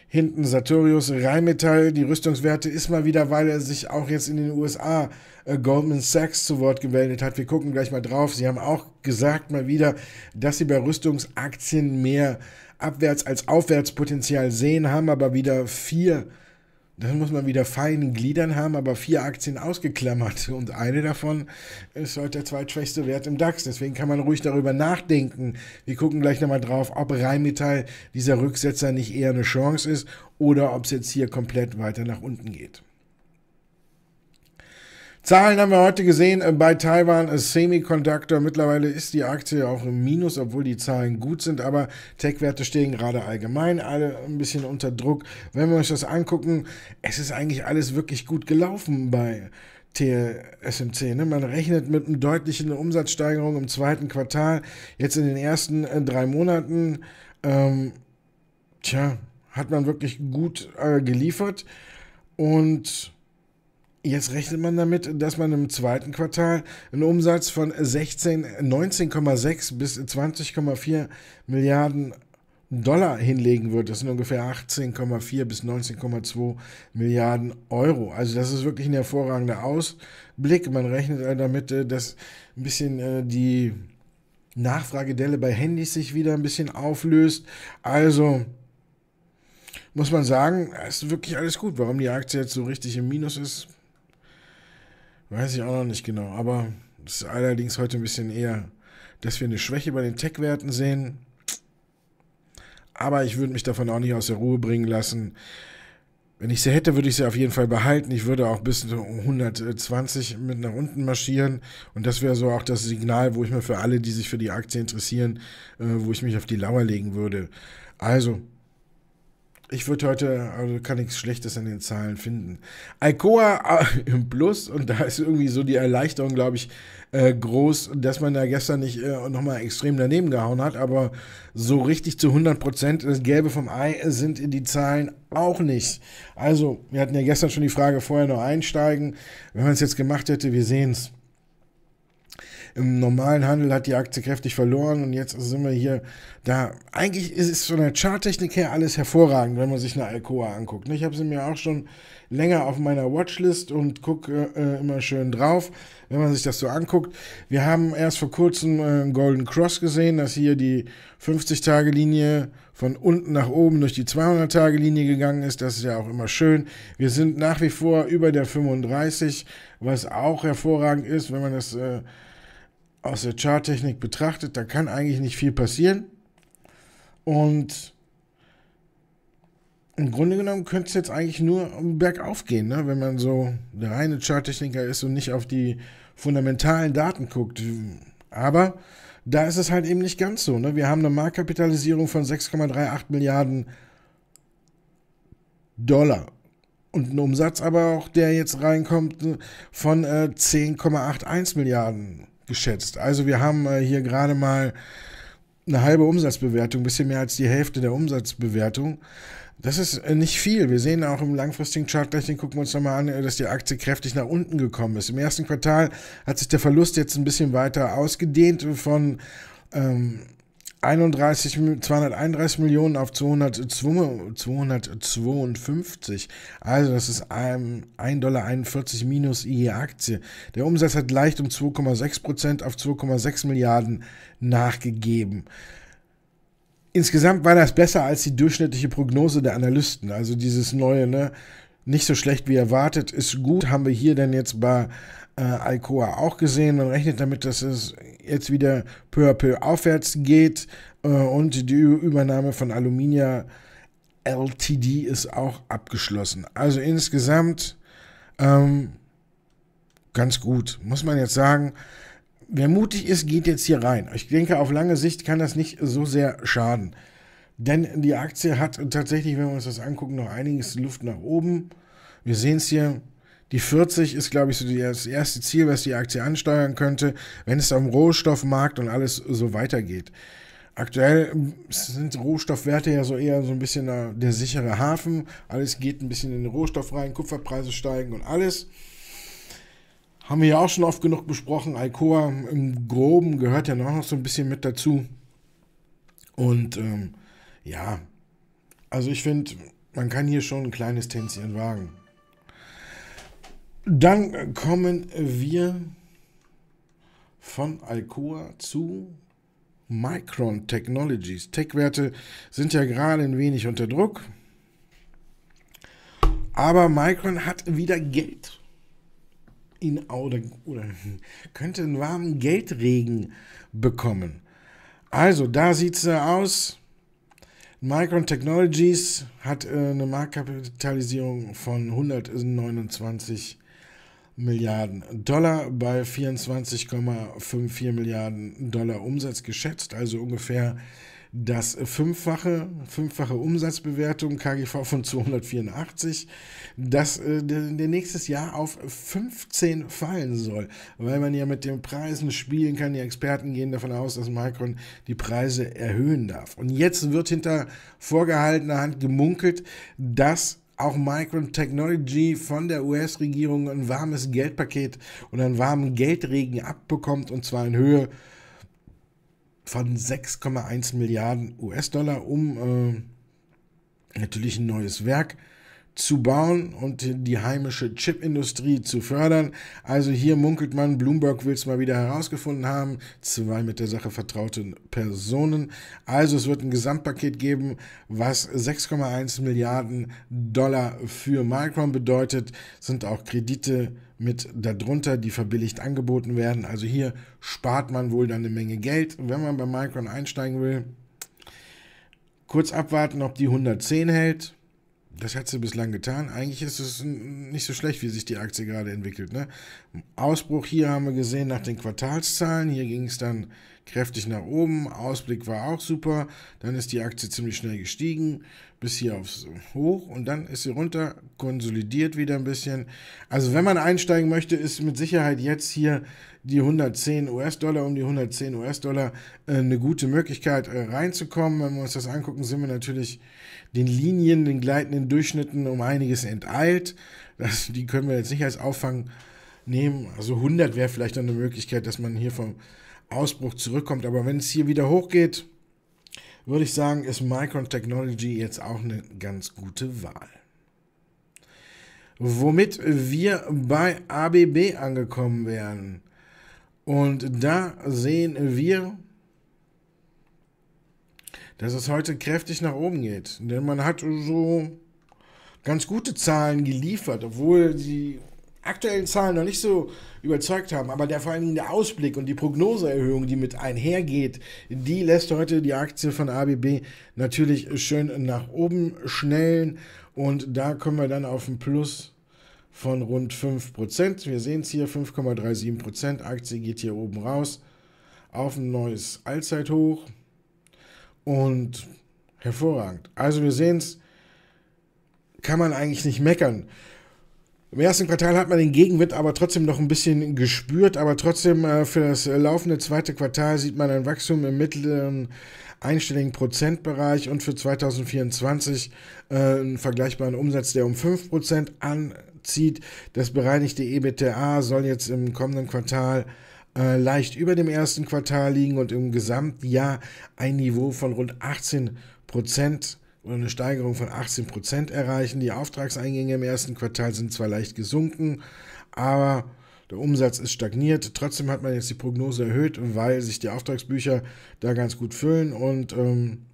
Hinten Sartorius, Rheinmetall, die Rüstungswerte ist mal wieder, weil er sich auch jetzt in den USA äh, Goldman Sachs zu Wort gemeldet hat. Wir gucken gleich mal drauf. Sie haben auch gesagt mal wieder, dass sie bei Rüstungsaktien mehr Abwärts- als Aufwärtspotenzial sehen, haben aber wieder vier, das muss man wieder feinen Gliedern haben, aber vier Aktien ausgeklammert. Und eine davon ist heute der zweitschwächste Wert im DAX. Deswegen kann man ruhig darüber nachdenken. Wir gucken gleich nochmal drauf, ob Rheinmetall dieser Rücksetzer nicht eher eine Chance ist oder ob es jetzt hier komplett weiter nach unten geht. Zahlen haben wir heute gesehen äh, bei Taiwan äh, Semiconductor. Mittlerweile ist die Aktie auch im Minus, obwohl die Zahlen gut sind, aber Tech-Werte stehen gerade allgemein alle ein bisschen unter Druck. Wenn wir uns das angucken, es ist eigentlich alles wirklich gut gelaufen bei TSMC. Ne? Man rechnet mit einer deutlichen Umsatzsteigerung im zweiten Quartal. Jetzt in den ersten äh, drei Monaten, ähm, tja, hat man wirklich gut äh, geliefert. Und jetzt rechnet man damit, dass man im zweiten Quartal einen Umsatz von 16, 19,6 bis 20,4 Milliarden Dollar hinlegen wird. Das sind ungefähr 18,4 bis 19,2 Milliarden Euro. Also das ist wirklich ein hervorragender Ausblick. Man rechnet äh, damit, äh, dass ein bisschen äh, die Nachfragedelle bei Handys sich wieder ein bisschen auflöst. Also muss man sagen, ist wirklich alles gut. Warum die Aktie jetzt so richtig im Minus ist, weiß ich auch noch nicht genau. Aber es ist allerdings heute ein bisschen eher, dass wir eine Schwäche bei den Tech-Werten sehen. Aber ich würde mich davon auch nicht aus der Ruhe bringen lassen. Wenn ich sie hätte, würde ich sie auf jeden Fall behalten. Ich würde auch bis 120 mit nach unten marschieren. Und das wäre so auch das Signal, wo ich mir für alle, die sich für die Aktie interessieren, äh, wo ich mich auf die Lauer legen würde. Also, ich würde heute, also kann nichts Schlechtes an den Zahlen finden. Alcoa äh, im Plus und da ist irgendwie so die Erleichterung, glaube ich, äh, groß, dass man da gestern nicht äh, nochmal extrem daneben gehauen hat, aber so richtig zu 100 Prozent das Gelbe vom Ei sind die Zahlen auch nicht. Also, wir hatten ja gestern schon die Frage, vorher noch einsteigen. Wenn man es jetzt gemacht hätte, wir sehen es. Im normalen Handel hat die Aktie kräftig verloren und jetzt sind wir hier da. Eigentlich ist es von der Charttechnik her alles hervorragend, wenn man sich eine Alcoa anguckt. Ich habe sie mir auch schon länger auf meiner Watchlist und gucke äh, immer schön drauf, wenn man sich das so anguckt. Wir haben erst vor kurzem äh, Golden Cross gesehen, dass hier die 50-Tage-Linie von unten nach oben durch die 200-Tage-Linie gegangen ist. Das ist ja auch immer schön. Wir sind nach wie vor über der 35, was auch hervorragend ist, wenn man das äh, aus der Charttechnik betrachtet, da kann eigentlich nicht viel passieren. Und im Grunde genommen könnte es jetzt eigentlich nur bergauf gehen, ne? wenn man so der reine Charttechniker ist und nicht auf die fundamentalen Daten guckt. Aber da ist es halt eben nicht ganz so. Ne? Wir haben eine Marktkapitalisierung von 6,38 Milliarden Dollar. Und einen Umsatz aber auch, der jetzt reinkommt, von äh, 10,81 Milliarden geschätzt. Also wir haben äh, hier gerade mal eine halbe Umsatzbewertung, ein bisschen mehr als die Hälfte der Umsatzbewertung. Das ist äh, nicht viel. Wir sehen auch im langfristigen Chart gleich, den gucken wir uns nochmal an, äh, dass die Aktie kräftig nach unten gekommen ist. Im ersten Quartal hat sich der Verlust jetzt ein bisschen weiter ausgedehnt von ähm, 31, 231 Millionen auf 252. Also das ist ein 1,41 Dollar minus je Aktie. Der Umsatz hat leicht um 2,6 Prozent auf 2,6 Milliarden nachgegeben. Insgesamt war das besser als die durchschnittliche Prognose der Analysten. Also dieses neue, ne, nicht so schlecht wie erwartet, ist gut. Haben wir hier denn jetzt bei äh, Alcoa auch gesehen. Man rechnet damit, dass es jetzt wieder peu à peu aufwärts geht äh, und die Übernahme von Aluminia LTD ist auch abgeschlossen. Also insgesamt ähm, ganz gut, muss man jetzt sagen. Wer mutig ist, geht jetzt hier rein. Ich denke, auf lange Sicht kann das nicht so sehr schaden. Denn die Aktie hat tatsächlich, wenn wir uns das angucken, noch einiges Luft nach oben. Wir sehen es hier, die 40 ist, glaube ich, so das erste Ziel, was die Aktie ansteuern könnte, wenn es am Rohstoffmarkt und alles so weitergeht. Aktuell sind Rohstoffwerte ja so eher so ein bisschen der sichere Hafen. Alles geht ein bisschen in den Rohstoff rein, Kupferpreise steigen und alles. Haben wir ja auch schon oft genug besprochen. Alcoa im Groben gehört ja noch so ein bisschen mit dazu. Und ähm, ja, also ich finde, man kann hier schon ein kleines Tänzchen wagen. Dann kommen wir von Alcoa zu Micron Technologies. Tech-Werte sind ja gerade ein wenig unter Druck. Aber Micron hat wieder Geld. In, oder, oder könnte einen warmen Geldregen bekommen. Also, da sieht es aus. Micron Technologies hat äh, eine Marktkapitalisierung von 129 Milliarden Dollar bei 24,54 Milliarden Dollar Umsatz geschätzt, also ungefähr das fünffache, fünffache Umsatzbewertung, KGV von 284, das äh, der, nächstes Jahr auf 15 fallen soll, weil man ja mit den Preisen spielen kann. Die Experten gehen davon aus, dass Micron die Preise erhöhen darf. Und jetzt wird hinter vorgehaltener Hand gemunkelt, dass auch Micron Technology von der US-Regierung ein warmes Geldpaket und einen warmen Geldregen abbekommt und zwar in Höhe von 6,1 Milliarden US-Dollar, um äh, natürlich ein neues Werk zu bauen und die heimische Chipindustrie zu fördern. Also hier munkelt man, Bloomberg will es mal wieder herausgefunden haben, zwei mit der Sache vertraute Personen. Also es wird ein Gesamtpaket geben, was 6,1 Milliarden Dollar für Micron bedeutet, sind auch Kredite mit darunter, die verbilligt angeboten werden. Also hier spart man wohl dann eine Menge Geld, wenn man bei Micron einsteigen will. Kurz abwarten, ob die 110 hält das hat sie bislang getan. Eigentlich ist es nicht so schlecht, wie sich die Aktie gerade entwickelt. Ne? Ausbruch hier haben wir gesehen nach den Quartalszahlen. Hier ging es dann kräftig nach oben. Ausblick war auch super. Dann ist die Aktie ziemlich schnell gestiegen bis hier aufs Hoch und dann ist sie runter, konsolidiert wieder ein bisschen. Also wenn man einsteigen möchte, ist mit Sicherheit jetzt hier die 110 US-Dollar, um die 110 US-Dollar äh, eine gute Möglichkeit äh, reinzukommen. Wenn wir uns das angucken, sind wir natürlich den Linien, den gleitenden Durchschnitten um einiges enteilt. Das, die können wir jetzt nicht als Auffang nehmen. Also 100 wäre vielleicht eine Möglichkeit, dass man hier vom Ausbruch zurückkommt. Aber wenn es hier wieder hochgeht, würde ich sagen, ist Micron Technology jetzt auch eine ganz gute Wahl. Womit wir bei ABB angekommen wären. Und da sehen wir, dass es heute kräftig nach oben geht. Denn man hat so ganz gute Zahlen geliefert, obwohl die aktuellen Zahlen noch nicht so überzeugt haben, aber der vor allen Dingen der Ausblick und die Prognoseerhöhung, die mit einhergeht, die lässt heute die Aktie von ABB natürlich schön nach oben schnellen und da kommen wir dann auf ein Plus von rund 5%. Wir sehen es hier, 5,37%. Aktie geht hier oben raus auf ein neues Allzeithoch und hervorragend. Also wir sehen es, kann man eigentlich nicht meckern. Im ersten Quartal hat man den Gegenwind aber trotzdem noch ein bisschen gespürt, aber trotzdem äh, für das laufende zweite Quartal sieht man ein Wachstum im mittleren einstelligen Prozentbereich und für 2024 äh, einen vergleichbaren Umsatz, der um 5% anzieht. Das bereinigte EBITDA soll jetzt im kommenden Quartal äh, leicht über dem ersten Quartal liegen und im Gesamtjahr ein Niveau von rund 18% oder eine Steigerung von 18 Prozent erreichen. Die Auftragseingänge im ersten Quartal sind zwar leicht gesunken, aber der Umsatz ist stagniert. Trotzdem hat man jetzt die Prognose erhöht, weil sich die Auftragsbücher da ganz gut füllen und ähm,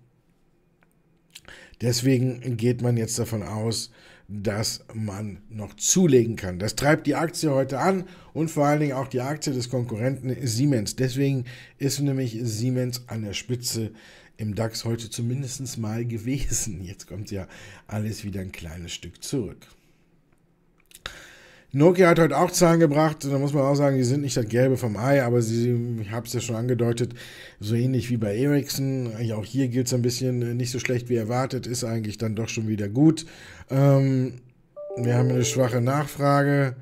deswegen geht man jetzt davon aus, dass man noch zulegen kann. Das treibt die Aktie heute an und vor allen Dingen auch die Aktie des Konkurrenten Siemens. Deswegen ist nämlich Siemens an der Spitze im DAX heute zumindest mal gewesen. Jetzt kommt ja alles wieder ein kleines Stück zurück. Nokia hat heute auch Zahlen gebracht, da muss man auch sagen, die sind nicht das Gelbe vom Ei, aber sie, ich habe es ja schon angedeutet, so ähnlich wie bei Ericsson. Auch hier gilt es ein bisschen nicht so schlecht wie erwartet, ist eigentlich dann doch schon wieder gut. Ähm, wir haben eine schwache Nachfrage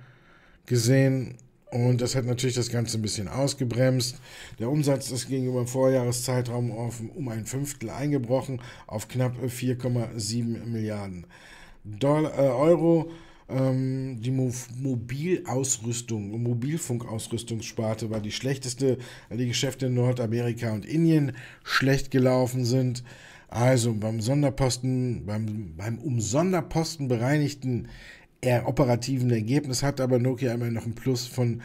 gesehen und das hat natürlich das Ganze ein bisschen ausgebremst. Der Umsatz ist gegenüber dem Vorjahreszeitraum auf, um ein Fünftel eingebrochen auf knapp 4,7 Milliarden Dollar, äh, Euro. Ähm, die Mo Mobilausrüstung und Mobilfunkausrüstungssparte war die schlechteste, weil die Geschäfte in Nordamerika und Indien schlecht gelaufen sind. Also beim Sonderposten, beim, beim um Sonderposten bereinigten eher operativen Ergebnis hat aber Nokia immer noch ein Plus von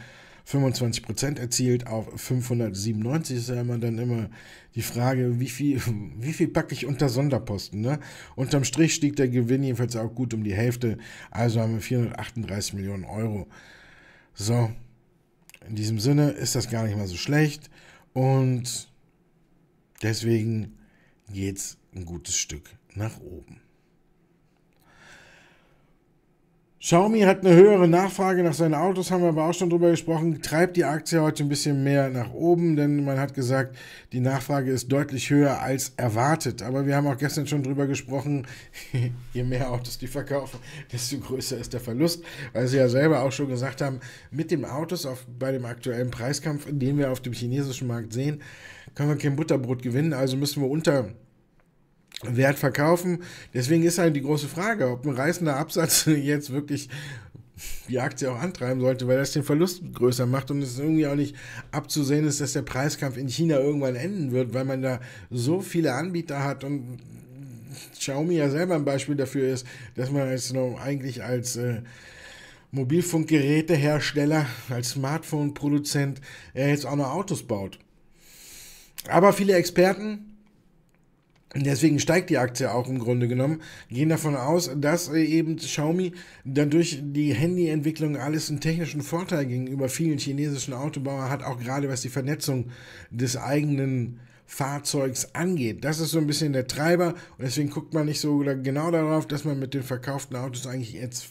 25% erzielt auf 597 ist ja immer dann immer die Frage, wie viel, wie viel packe ich unter Sonderposten. Ne? Unterm Strich stieg der Gewinn jedenfalls auch gut um die Hälfte, also haben wir 438 Millionen Euro. So, in diesem Sinne ist das gar nicht mal so schlecht und deswegen geht es ein gutes Stück nach oben. Xiaomi hat eine höhere Nachfrage nach seinen Autos, haben wir aber auch schon drüber gesprochen, treibt die Aktie heute ein bisschen mehr nach oben, denn man hat gesagt, die Nachfrage ist deutlich höher als erwartet. Aber wir haben auch gestern schon drüber gesprochen, je mehr Autos die verkaufen, desto größer ist der Verlust, weil sie ja selber auch schon gesagt haben, mit dem Autos auf, bei dem aktuellen Preiskampf, den wir auf dem chinesischen Markt sehen, können wir kein Butterbrot gewinnen, also müssen wir unter Wert verkaufen. Deswegen ist halt die große Frage, ob ein reißender Absatz jetzt wirklich die Aktie auch antreiben sollte, weil das den Verlust größer macht und es irgendwie auch nicht abzusehen ist, dass der Preiskampf in China irgendwann enden wird, weil man da so viele Anbieter hat und Xiaomi ja selber ein Beispiel dafür ist, dass man als noch eigentlich als äh, Mobilfunkgerätehersteller, als Smartphone-Produzent äh, jetzt auch noch Autos baut. Aber viele Experten Deswegen steigt die Aktie auch im Grunde genommen. Gehen davon aus, dass eben Xiaomi dadurch die Handyentwicklung alles einen technischen Vorteil gegenüber vielen chinesischen Autobauern hat, auch gerade was die Vernetzung des eigenen Fahrzeugs angeht. Das ist so ein bisschen der Treiber und deswegen guckt man nicht so genau darauf, dass man mit den verkauften Autos eigentlich jetzt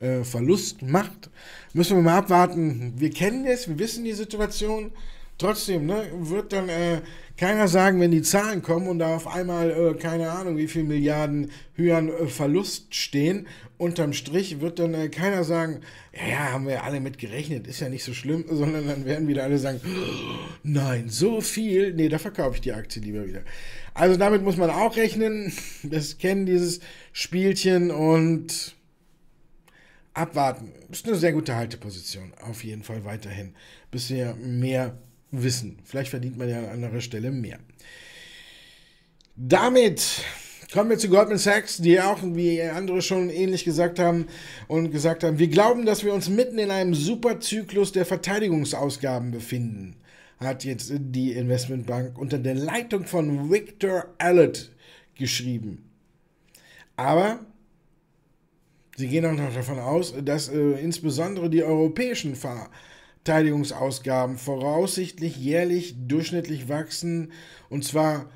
äh, Verlust macht. Müssen wir mal abwarten. Wir kennen es, wir wissen die Situation. Trotzdem ne, wird dann äh, keiner sagen, wenn die Zahlen kommen und da auf einmal, äh, keine Ahnung, wie viel Milliarden höheren äh, Verlust stehen, unterm Strich wird dann äh, keiner sagen, ja, haben wir alle mit gerechnet, ist ja nicht so schlimm, sondern dann werden wieder alle sagen, nein, so viel, nee, da verkaufe ich die Aktie lieber wieder. Also damit muss man auch rechnen, das kennen dieses Spielchen und abwarten. Ist eine sehr gute Halteposition, auf jeden Fall weiterhin, bis wir mehr wissen. Vielleicht verdient man ja an anderer Stelle mehr. Damit kommen wir zu Goldman Sachs, die auch, wie andere schon ähnlich gesagt haben und gesagt haben, wir glauben, dass wir uns mitten in einem Superzyklus der Verteidigungsausgaben befinden, hat jetzt die Investmentbank unter der Leitung von Victor Allett geschrieben. Aber sie gehen auch noch davon aus, dass äh, insbesondere die europäischen Fahr Verteidigungsausgaben voraussichtlich jährlich durchschnittlich wachsen und zwar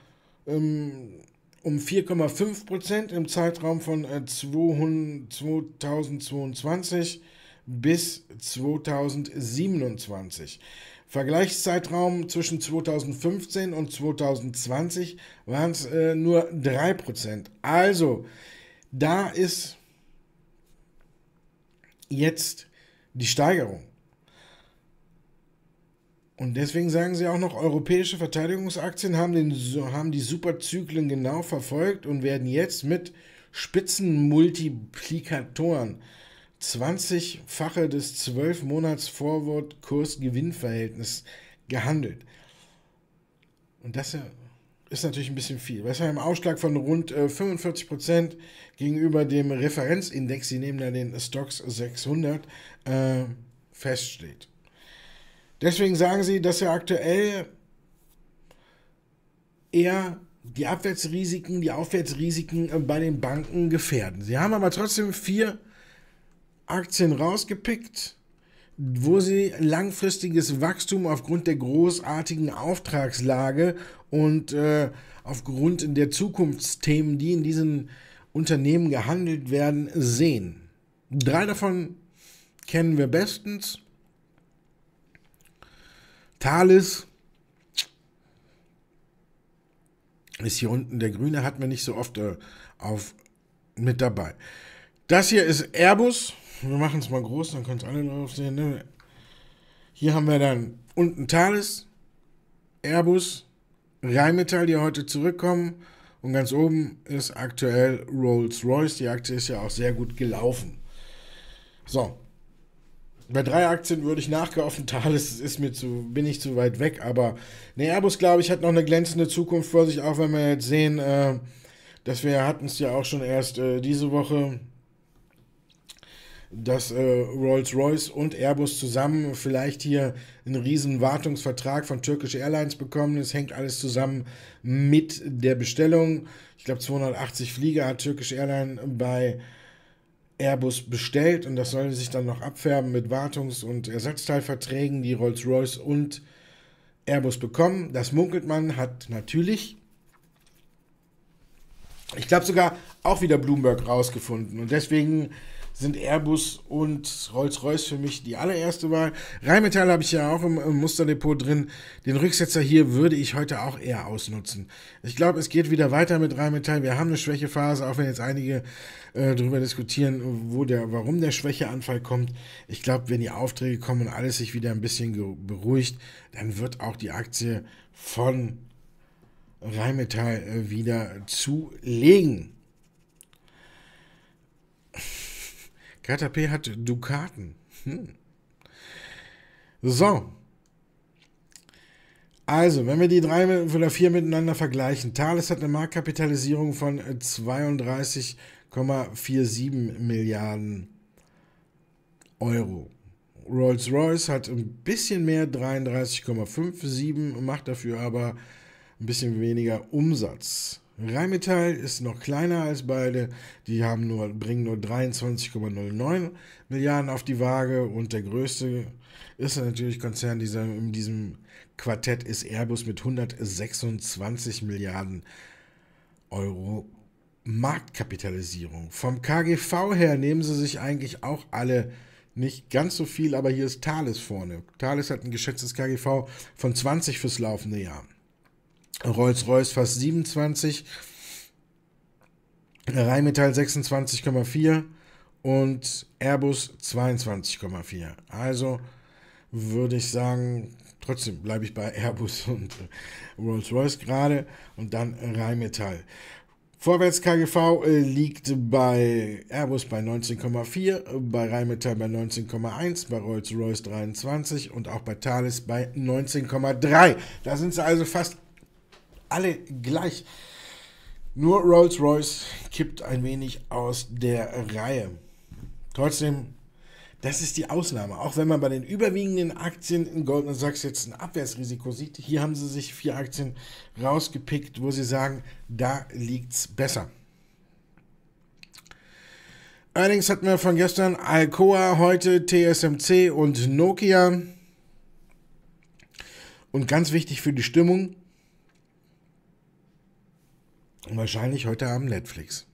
ähm, um 4,5 Prozent im Zeitraum von äh, 2022 bis 2027. Vergleichszeitraum zwischen 2015 und 2020 waren es äh, nur 3 Prozent. Also, da ist jetzt die Steigerung. Und deswegen sagen sie auch noch, europäische Verteidigungsaktien haben, den, haben die Superzyklen genau verfolgt und werden jetzt mit Spitzenmultiplikatoren 20-fache des 12-Monats-Forward-Kurs-Gewinnverhältnis gehandelt. Und das ist natürlich ein bisschen viel. Was im Ausschlag von rund äh, 45% gegenüber dem Referenzindex, Sie nehmen da den Stocks 600, äh, feststeht. Deswegen sagen sie, dass ja aktuell eher die Abwärtsrisiken, die Aufwärtsrisiken äh, bei den Banken gefährden. Sie haben aber trotzdem vier Aktien rausgepickt, wo sie langfristiges Wachstum aufgrund der großartigen Auftragslage und äh, aufgrund der Zukunftsthemen, die in diesen Unternehmen gehandelt werden, sehen. Drei davon kennen wir bestens. Thales ist hier unten. Der grüne hat man nicht so oft äh, auf, mit dabei. Das hier ist Airbus. Wir machen es mal groß, dann können es alle drauf sehen. Ne? Hier haben wir dann unten Thales, Airbus, Rheinmetall, die heute zurückkommen. Und ganz oben ist aktuell Rolls-Royce. Die Aktie ist ja auch sehr gut gelaufen. So, bei drei Aktien würde ich nachkaufen. Thales ist mir zu, bin ich zu weit weg. Aber ne, Airbus, glaube ich, hat noch eine glänzende Zukunft vor sich, auch wenn wir jetzt sehen, äh, dass wir hatten es ja auch schon erst äh, diese Woche, dass äh, Rolls-Royce und Airbus zusammen vielleicht hier einen riesen Wartungsvertrag von Turkish Airlines bekommen. Es hängt alles zusammen mit der Bestellung. Ich glaube, 280 Flieger hat Turkish Airlines bei Airbus bestellt und das soll sich dann noch abfärben mit Wartungs- und Ersatzteilverträgen, die Rolls-Royce und Airbus bekommen. Das munkelt man, hat natürlich Ich glaube sogar auch wieder Bloomberg rausgefunden. Und deswegen sind Airbus und Rolls-Royce für mich die allererste Wahl. Rheinmetall habe ich ja auch im, im, Musterdepot drin. Den Rücksetzer hier würde ich heute auch eher ausnutzen. Ich glaube, es geht wieder weiter mit Rheinmetall. Wir haben eine Schwächephase, auch wenn jetzt einige äh, darüber diskutieren, wo der, warum der Schwächeanfall kommt. Ich glaube, wenn die Aufträge kommen und alles sich wieder ein bisschen beruhigt, dann wird auch die Aktie von Rheinmetall äh, wieder zulegen. KTP hat Dukaten. Hm. So. Also, wenn wir die drei oder vier miteinander vergleichen, Thales hat eine Marktkapitalisierung von 32,47 Milliarden Euro. Rolls-Royce hat ein bisschen mehr, 33,57, macht dafür aber ein bisschen weniger Umsatz. Rheinmetall ist noch kleiner als beide. Die haben nur, bringen nur 23,09 Milliarden auf die Waage und der größte ist natürlich Konzern dieser, in diesem Quartett ist Airbus mit 126 Milliarden Euro Marktkapitalisierung. Vom KGV her nehmen sie sich eigentlich auch alle nicht ganz so viel, aber hier ist Thales vorne. Thales hat ein geschätztes KGV von 20 fürs laufende Jahr. Rolls-Royce fast 27, Rheinmetall 26,4 und Airbus 22,4. Also würde ich sagen, trotzdem bleibe ich bei Airbus und Rolls-Royce gerade und dann Rheinmetall. Vorwärts KGV äh, liegt bei Airbus bei 19,4, bei Rheinmetall bei 19,1, bei Rolls-Royce 23 und auch bei Thales bei 19,3. Da sind sie also fast alle gleich. Nur Rolls-Royce kippt ein wenig aus der Reihe. Trotzdem, das ist die Ausnahme. Auch wenn man bei den überwiegenden Aktien in Goldman Sachs jetzt ein Abwärtsrisiko sieht, hier haben sie sich vier Aktien rausgepickt, wo sie sagen, da liegt es besser. Allerdings hatten wir von gestern Alcoa, heute TSMC und Nokia. Und ganz wichtig für die Stimmung, Wahrscheinlich heute Abend Netflix.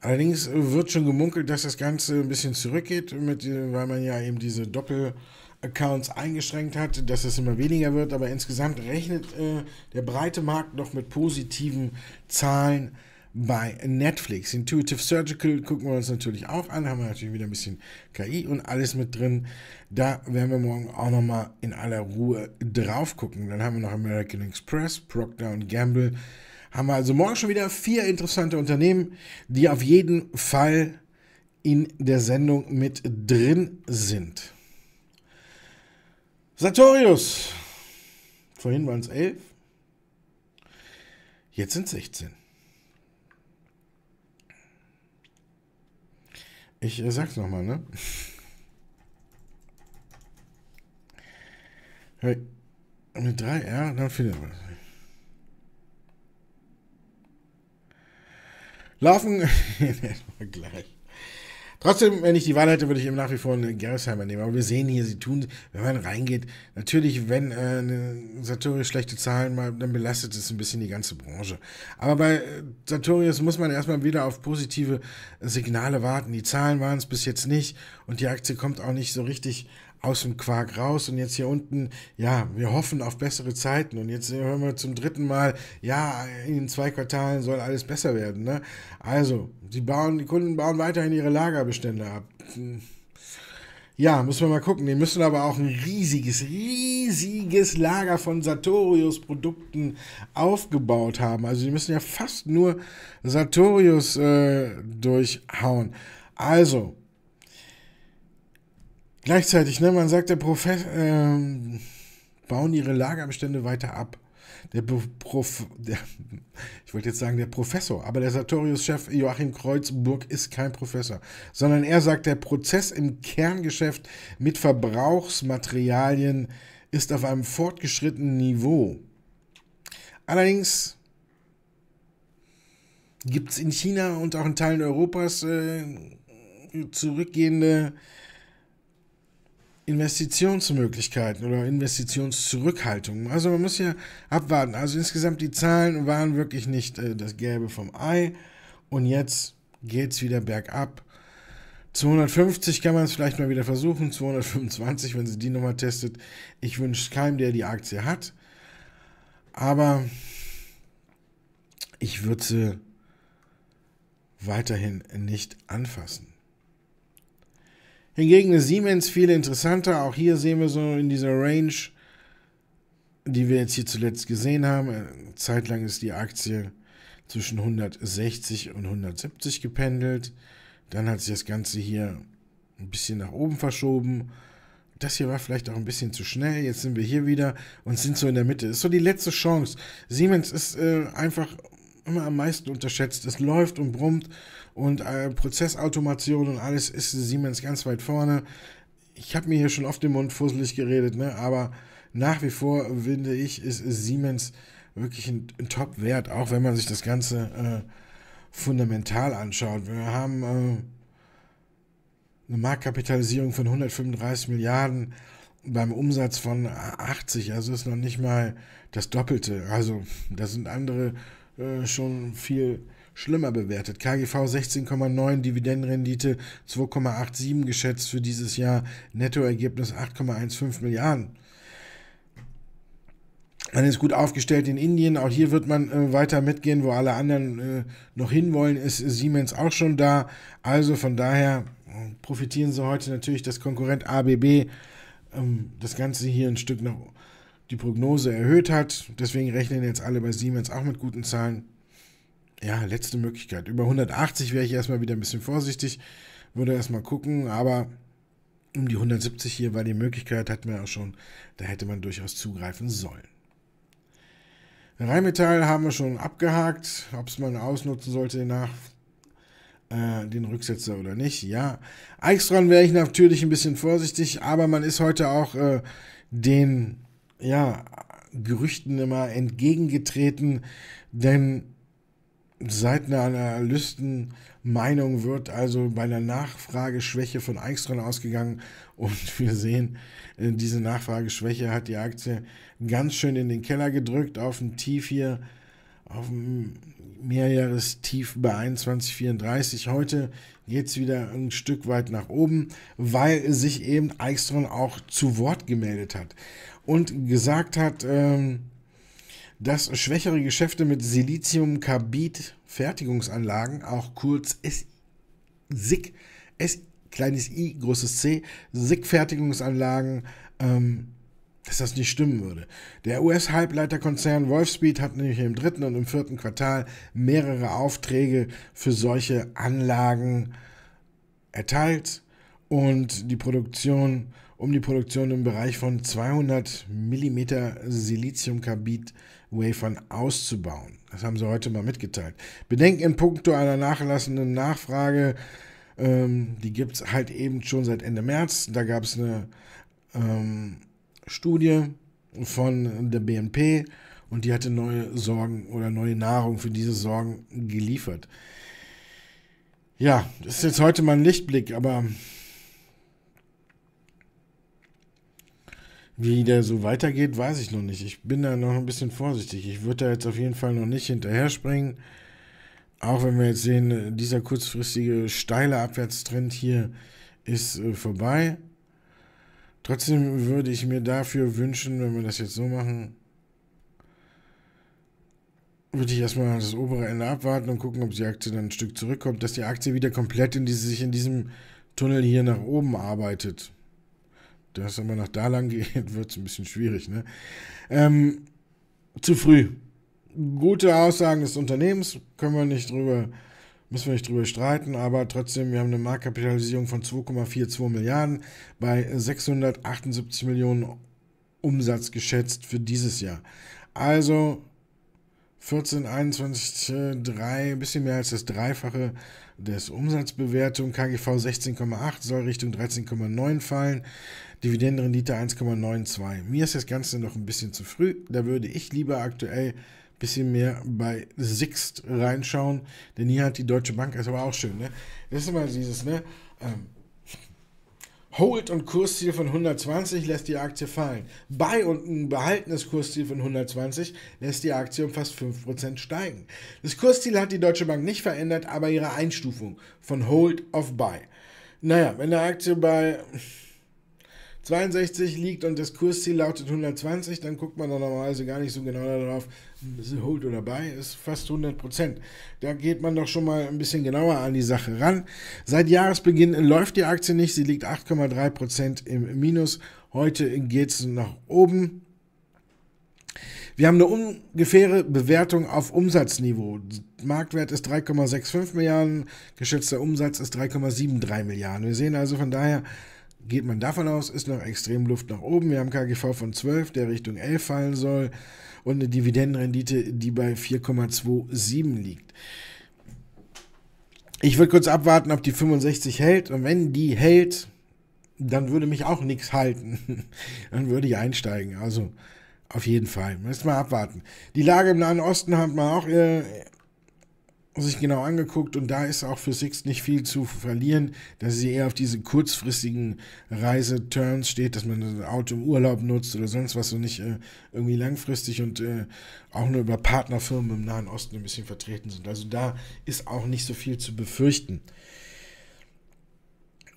Allerdings wird schon gemunkelt, dass das Ganze ein bisschen zurückgeht, mit, weil man ja eben diese Doppel-Accounts eingeschränkt hat, dass es immer weniger wird. Aber insgesamt rechnet äh, der breite Markt noch mit positiven Zahlen bei Netflix. Intuitive Surgical gucken wir uns natürlich auch an, haben wir natürlich wieder ein bisschen KI und alles mit drin. Da werden wir morgen auch nochmal in aller Ruhe drauf gucken. Dann haben wir noch American Express, Procter Gamble haben wir also morgen schon wieder vier interessante Unternehmen, die auf jeden Fall in der Sendung mit drin sind. Sartorius. Vorhin waren es elf. Jetzt sind es 16. Ich äh, sag's nochmal, ne? Hey, mit 3 R, dann findet man es. Laufen, gleich. Trotzdem, wenn ich die Wahl hätte, würde ich eben nach wie vor einen Gerresheimer nehmen. Aber wir sehen hier, sie tun, wenn man reingeht, natürlich, wenn äh, Sartorius schlechte Zahlen mal, dann belastet es ein bisschen die ganze Branche. Aber bei äh, Sartorius muss man erstmal wieder auf positive Signale warten. Die Zahlen waren es bis jetzt nicht und die Aktie kommt auch nicht so richtig aus dem Quark raus und jetzt hier unten, ja, wir hoffen auf bessere Zeiten und jetzt hören wir zum dritten Mal, ja, in zwei Quartalen soll alles besser werden. Ne? Also, die, bauen, die Kunden bauen weiterhin ihre Lagerbestände ab. Ja, müssen wir mal gucken. Die müssen aber auch ein riesiges, riesiges Lager von Sartorius-Produkten aufgebaut haben. Also die müssen ja fast nur Sartorius äh, durchhauen. Also, Gleichzeitig, ne, man sagt, der Professor, ähm, bauen ihre Lagerbestände weiter ab. Der Prof, der, ich wollte jetzt sagen der Professor, aber der Sartorius-Chef Joachim Kreuzburg ist kein Professor, sondern er sagt, der Prozess im Kerngeschäft mit Verbrauchsmaterialien ist auf einem fortgeschrittenen Niveau. Allerdings gibt es in China und auch in Teilen Europas äh, zurückgehende Investitionsmöglichkeiten oder Investitionszurückhaltung. Also man muss ja abwarten. Also insgesamt die Zahlen waren wirklich nicht äh, das Gelbe vom Ei. Und jetzt geht es wieder bergab. 250 kann man es vielleicht mal wieder versuchen, 225, wenn sie die Nummer testet. Ich wünsche keinem, der die Aktie hat. Aber ich würde sie weiterhin nicht anfassen. Hingegen ist Siemens viel interessanter. Auch hier sehen wir so in dieser Range, die wir jetzt hier zuletzt gesehen haben. Zeitlang ist die Aktie zwischen 160 und 170 gependelt. Dann hat sich das Ganze hier ein bisschen nach oben verschoben. Das hier war vielleicht auch ein bisschen zu schnell. Jetzt sind wir hier wieder und sind so in der Mitte. Das ist so die letzte Chance. Siemens ist äh, einfach immer am meisten unterschätzt. Es läuft und brummt und äh, Prozessautomation und alles ist Siemens ganz weit vorne. Ich habe mir hier schon oft den Mund fusselig geredet, ne? aber nach wie vor finde ich, ist, Siemens wirklich ein, ein Top-Wert, auch wenn man sich das Ganze äh, fundamental anschaut. Wir haben äh, eine Marktkapitalisierung von 135 Milliarden beim Umsatz von 80, also ist noch nicht mal das Doppelte. Also da sind andere äh, schon viel schlimmer bewertet. KGV 16,9, Dividendenrendite 2,87 geschätzt für dieses Jahr, Nettoergebnis 8,15 Milliarden. Man ist gut aufgestellt in Indien. Auch hier wird man äh, weiter mitgehen, wo alle anderen äh, noch hinwollen, ist Siemens auch schon da. Also von daher äh, profitieren sie heute natürlich, dass Konkurrent ABB ähm, das Ganze hier ein Stück nach die Prognose erhöht hat. Deswegen rechnen jetzt alle bei Siemens auch mit guten Zahlen. Ja, letzte Möglichkeit. Über 180 wäre ich erstmal wieder ein bisschen vorsichtig, würde erstmal gucken, aber um die 170 hier war die Möglichkeit, hatten wir auch schon, da hätte man durchaus zugreifen sollen. Rheinmetall haben wir schon abgehakt, ob es man ausnutzen sollte nach äh, den Rücksetzer oder nicht. Ja, Eichstron wäre ich natürlich ein bisschen vorsichtig, aber man ist heute auch äh, den ja, Gerüchten immer entgegengetreten, denn seit einer Analystenmeinung wird also bei einer Nachfrageschwäche von Eichstron ausgegangen und wir sehen, äh, diese Nachfrageschwäche hat die Aktie ganz schön in den Keller gedrückt, auf ein Tief hier, auf ein Mehrjahrestief bei 21,34. Heute geht es wieder ein Stück weit nach oben, weil sich eben Eichstron auch zu Wort gemeldet hat und gesagt hat, ähm, dass schwächere Geschäfte mit Siliziumkarbid-Fertigungsanlagen, auch kurz SIG, S kleines i, großes C, SIG-Fertigungsanlagen, ähm, dass das nicht stimmen würde. Der US-Halbleiterkonzern Wolfspeed hat nämlich im dritten und im vierten Quartal mehrere Aufträge für solche Anlagen erteilt und die Produktion, um die Produktion im Bereich von 200 mm Siliziumkarbid-Wafern auszubauen. Das haben sie heute mal mitgeteilt. Bedenken in puncto einer nachlassenden Nachfrage, ähm, die gibt es halt eben schon seit Ende März. Da gab es eine ähm, Studie von der BNP und die hatte neue Sorgen oder neue Nahrung für diese Sorgen geliefert. Ja, das ist jetzt heute mal ein Lichtblick, aber wie der so weitergeht, weiß ich noch nicht. Ich bin da noch ein bisschen vorsichtig. Ich würde da jetzt auf jeden Fall noch nicht hinterher springen. Auch wenn wir jetzt sehen, dieser kurzfristige steile Abwärtstrend hier ist äh, vorbei. Trotzdem würde ich mir dafür wünschen, wenn wir das jetzt so machen, würde ich erstmal das obere Ende abwarten und gucken, ob die Aktie dann ein Stück zurückkommt, dass die Aktie wieder komplett in diese, sich in diesem Tunnel hier nach oben arbeitet. Das aber nach da lang geht, wird es ein bisschen schwierig. Ne? Ähm, zu früh. Gute Aussagen des Unternehmens, können wir nicht drüber müssen wir nicht drüber streiten, aber trotzdem, wir haben eine Marktkapitalisierung von 2,42 Milliarden bei 678 Millionen Umsatz geschätzt für dieses Jahr. Also 14, 21, 3, ein bisschen mehr als das Dreifache des Umsatzbewertung. KGV 16,8 soll Richtung 13,9 fallen. Dividendenrendite 1,92. Mir ist das Ganze noch ein bisschen zu früh. Da würde ich lieber aktuell bisschen mehr bei Sixt reinschauen, denn hier hat die Deutsche Bank, ist aber auch schön, ne? Das ist immer dieses, ne? Ähm, Hold und Kursziel von 120 lässt die Aktie fallen. Buy und ein behaltenes Kursziel von 120 lässt die Aktie um fast 5% steigen. Das Kursziel hat die Deutsche Bank nicht verändert, aber ihre Einstufung von Hold auf Buy. Naja, wenn der Aktie bei 62 liegt und das Kursziel lautet 120, dann guckt man normalerweise gar nicht so genau darauf, Hold oder Buy, ist fast 100%. Da geht man doch schon mal ein bisschen genauer an die Sache ran. Seit Jahresbeginn läuft die Aktie nicht, sie liegt 8,3% im Minus. Heute geht es nach oben. Wir haben eine ungefähre Bewertung auf Umsatzniveau. Marktwert ist 3,65 Milliarden, geschätzter Umsatz ist 3,73 Milliarden. Wir sehen also von daher, geht man davon aus, ist noch extrem Luft nach oben. Wir haben KGV von 12, der Richtung 11 fallen soll und eine Dividendenrendite, die bei 4,27 liegt. Ich würde kurz abwarten, ob die 65 hält und wenn die hält, dann würde mich auch nichts halten. dann würde ich einsteigen. Also auf jeden Fall. Müssen wir abwarten. Die Lage im Nahen Osten hat man auch äh, sich genau angeguckt und da ist auch für Six nicht viel zu verlieren, dass sie eher auf diese kurzfristigen Reiseturns steht, dass man ein Auto im Urlaub nutzt oder sonst was und nicht äh, irgendwie langfristig und äh, auch nur über Partnerfirmen im Nahen Osten ein bisschen vertreten sind. Also da ist auch nicht so viel zu befürchten.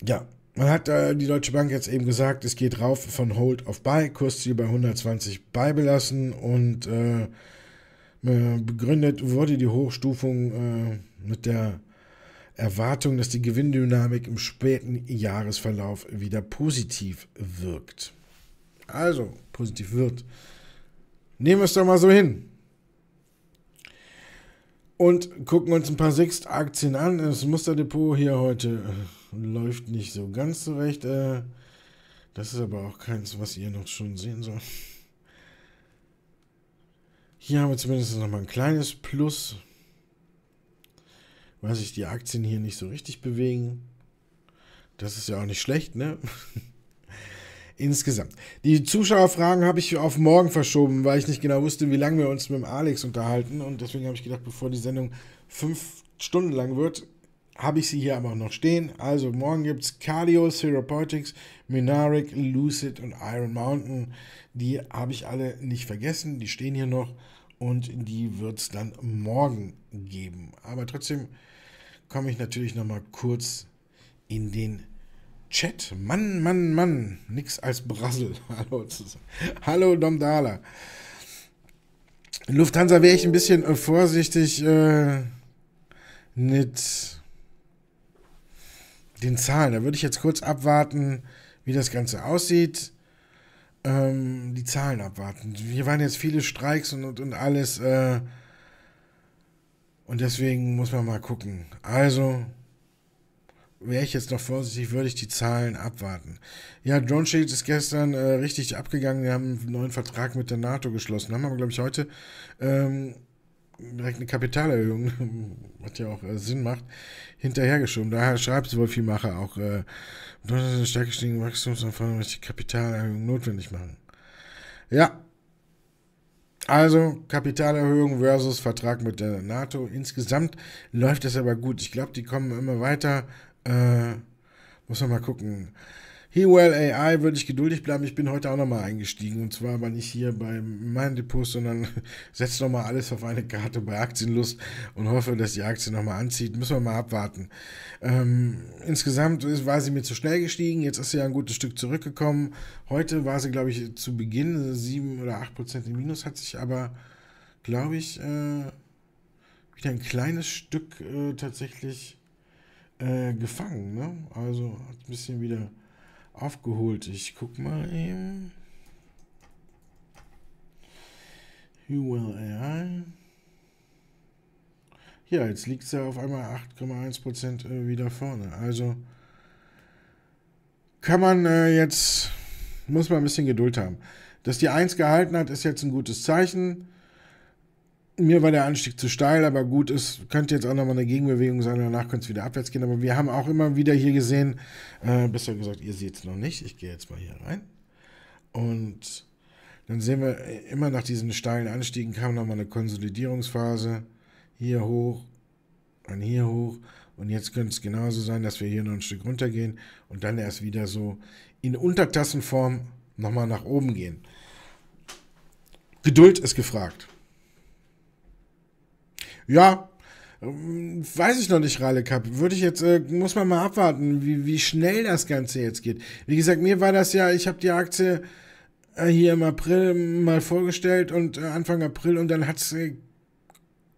Ja, man hat äh, die Deutsche Bank jetzt eben gesagt, es geht rauf von Hold auf Buy, Kursziel bei 120 beibelassen und äh, äh, begründet wurde die Hochstufung äh, mit der Erwartung, dass die Gewinndynamik im späten Jahresverlauf wieder positiv wirkt. Also, positiv wird. Nehmen wir es doch mal so hin. Und gucken uns ein paar Sixt-Aktien an. Das Musterdepot hier heute äh, läuft nicht so ganz zurecht. Äh, das ist aber auch keins, was ihr noch schon sehen sollt. Hier haben wir zumindest noch mal ein kleines Plus, weil sich die Aktien hier nicht so richtig bewegen. Das ist ja auch nicht schlecht, ne? Insgesamt. Die Zuschauerfragen habe ich auf morgen verschoben, weil ich nicht genau wusste, wie lange wir uns mit dem Alex unterhalten. Und deswegen habe ich gedacht, bevor die Sendung fünf Stunden lang wird, habe ich sie hier aber noch stehen. Also morgen gibt es Cardio, Therapeutics, Minaric, Lucid und Iron Mountain. Die habe ich alle nicht vergessen. Die stehen hier noch und die wird es dann morgen geben. Aber trotzdem komme ich natürlich noch mal kurz in den Chat. Mann, Mann, Mann. Nix als Brassel. Hallo. Hallo Domdala. Lufthansa wäre ich ein bisschen äh, vorsichtig äh, mit den Zahlen. Da würde ich jetzt kurz abwarten, wie das Ganze aussieht. Ähm, die Zahlen abwarten. Hier waren jetzt viele Streiks und, und, und alles. Äh, und deswegen muss man mal gucken. Also, wäre ich jetzt noch vorsichtig, würde ich die Zahlen abwarten. Ja, Drone Shield ist gestern äh, richtig abgegangen. Wir haben einen neuen Vertrag mit der NATO geschlossen. Haben aber, glaube ich, heute ähm, direkt eine Kapitalerhöhung, was ja auch äh, Sinn macht, hinterhergeschoben. Daher schreibt Wolfimacher auch, äh, stark gestiegene Wachstumserfahrung möchte Kapitalerhöhung notwendig machen. Ja. Also Kapitalerhöhung versus Vertrag mit der NATO. Insgesamt läuft das aber gut. Ich glaube, die kommen immer weiter. Äh, muss man mal gucken. Hewell AI würde ich geduldig bleiben. Ich bin heute auch nochmal eingestiegen. Und zwar aber nicht hier bei meinem Depot, sondern setze nochmal alles auf eine Karte bei Aktienlust und hoffe, dass die Aktie nochmal anzieht. Müssen wir mal abwarten. Ähm, insgesamt war sie mir zu schnell gestiegen. Jetzt ist sie ja ein gutes Stück zurückgekommen. Heute war sie, glaube ich, zu Beginn 7 oder 8 Prozent im Minus, hat sich aber, glaube ich, äh, wieder ein kleines Stück äh, tatsächlich äh, gefangen. Ne? Also hat ein bisschen wieder aufgeholt. Ich guck mal eben. Huel AI. Ja, jetzt liegt es ja auf einmal 8,1% äh, wieder vorne. Also kann man äh, jetzt, muss man ein bisschen Geduld haben. Dass die 1 gehalten hat, ist jetzt ein gutes Zeichen. Mir war der Anstieg zu steil, aber gut, es könnte jetzt auch nochmal eine Gegenbewegung sein, danach könnte es wieder abwärts gehen. Aber wir haben auch immer wieder hier gesehen, äh, besser gesagt, ihr seht es noch nicht. Ich gehe jetzt mal hier rein. Und dann sehen wir, immer nach diesen steilen Anstiegen kam nochmal eine Konsolidierungsphase. Hier hoch, dann hier hoch Und jetzt könnte es genauso sein, dass wir hier noch ein Stück runtergehen und dann erst wieder so in Untertassenform nochmal nach oben gehen. Geduld ist gefragt. Ja, ähm, weiß ich noch nicht, Rale Cup. Würde ich jetzt, äh, muss man mal abwarten, wie, wie schnell das Ganze jetzt geht. Wie gesagt, mir war das ja, ich habe die Aktie äh, hier im April mal vorgestellt und äh, Anfang April und dann hat es äh,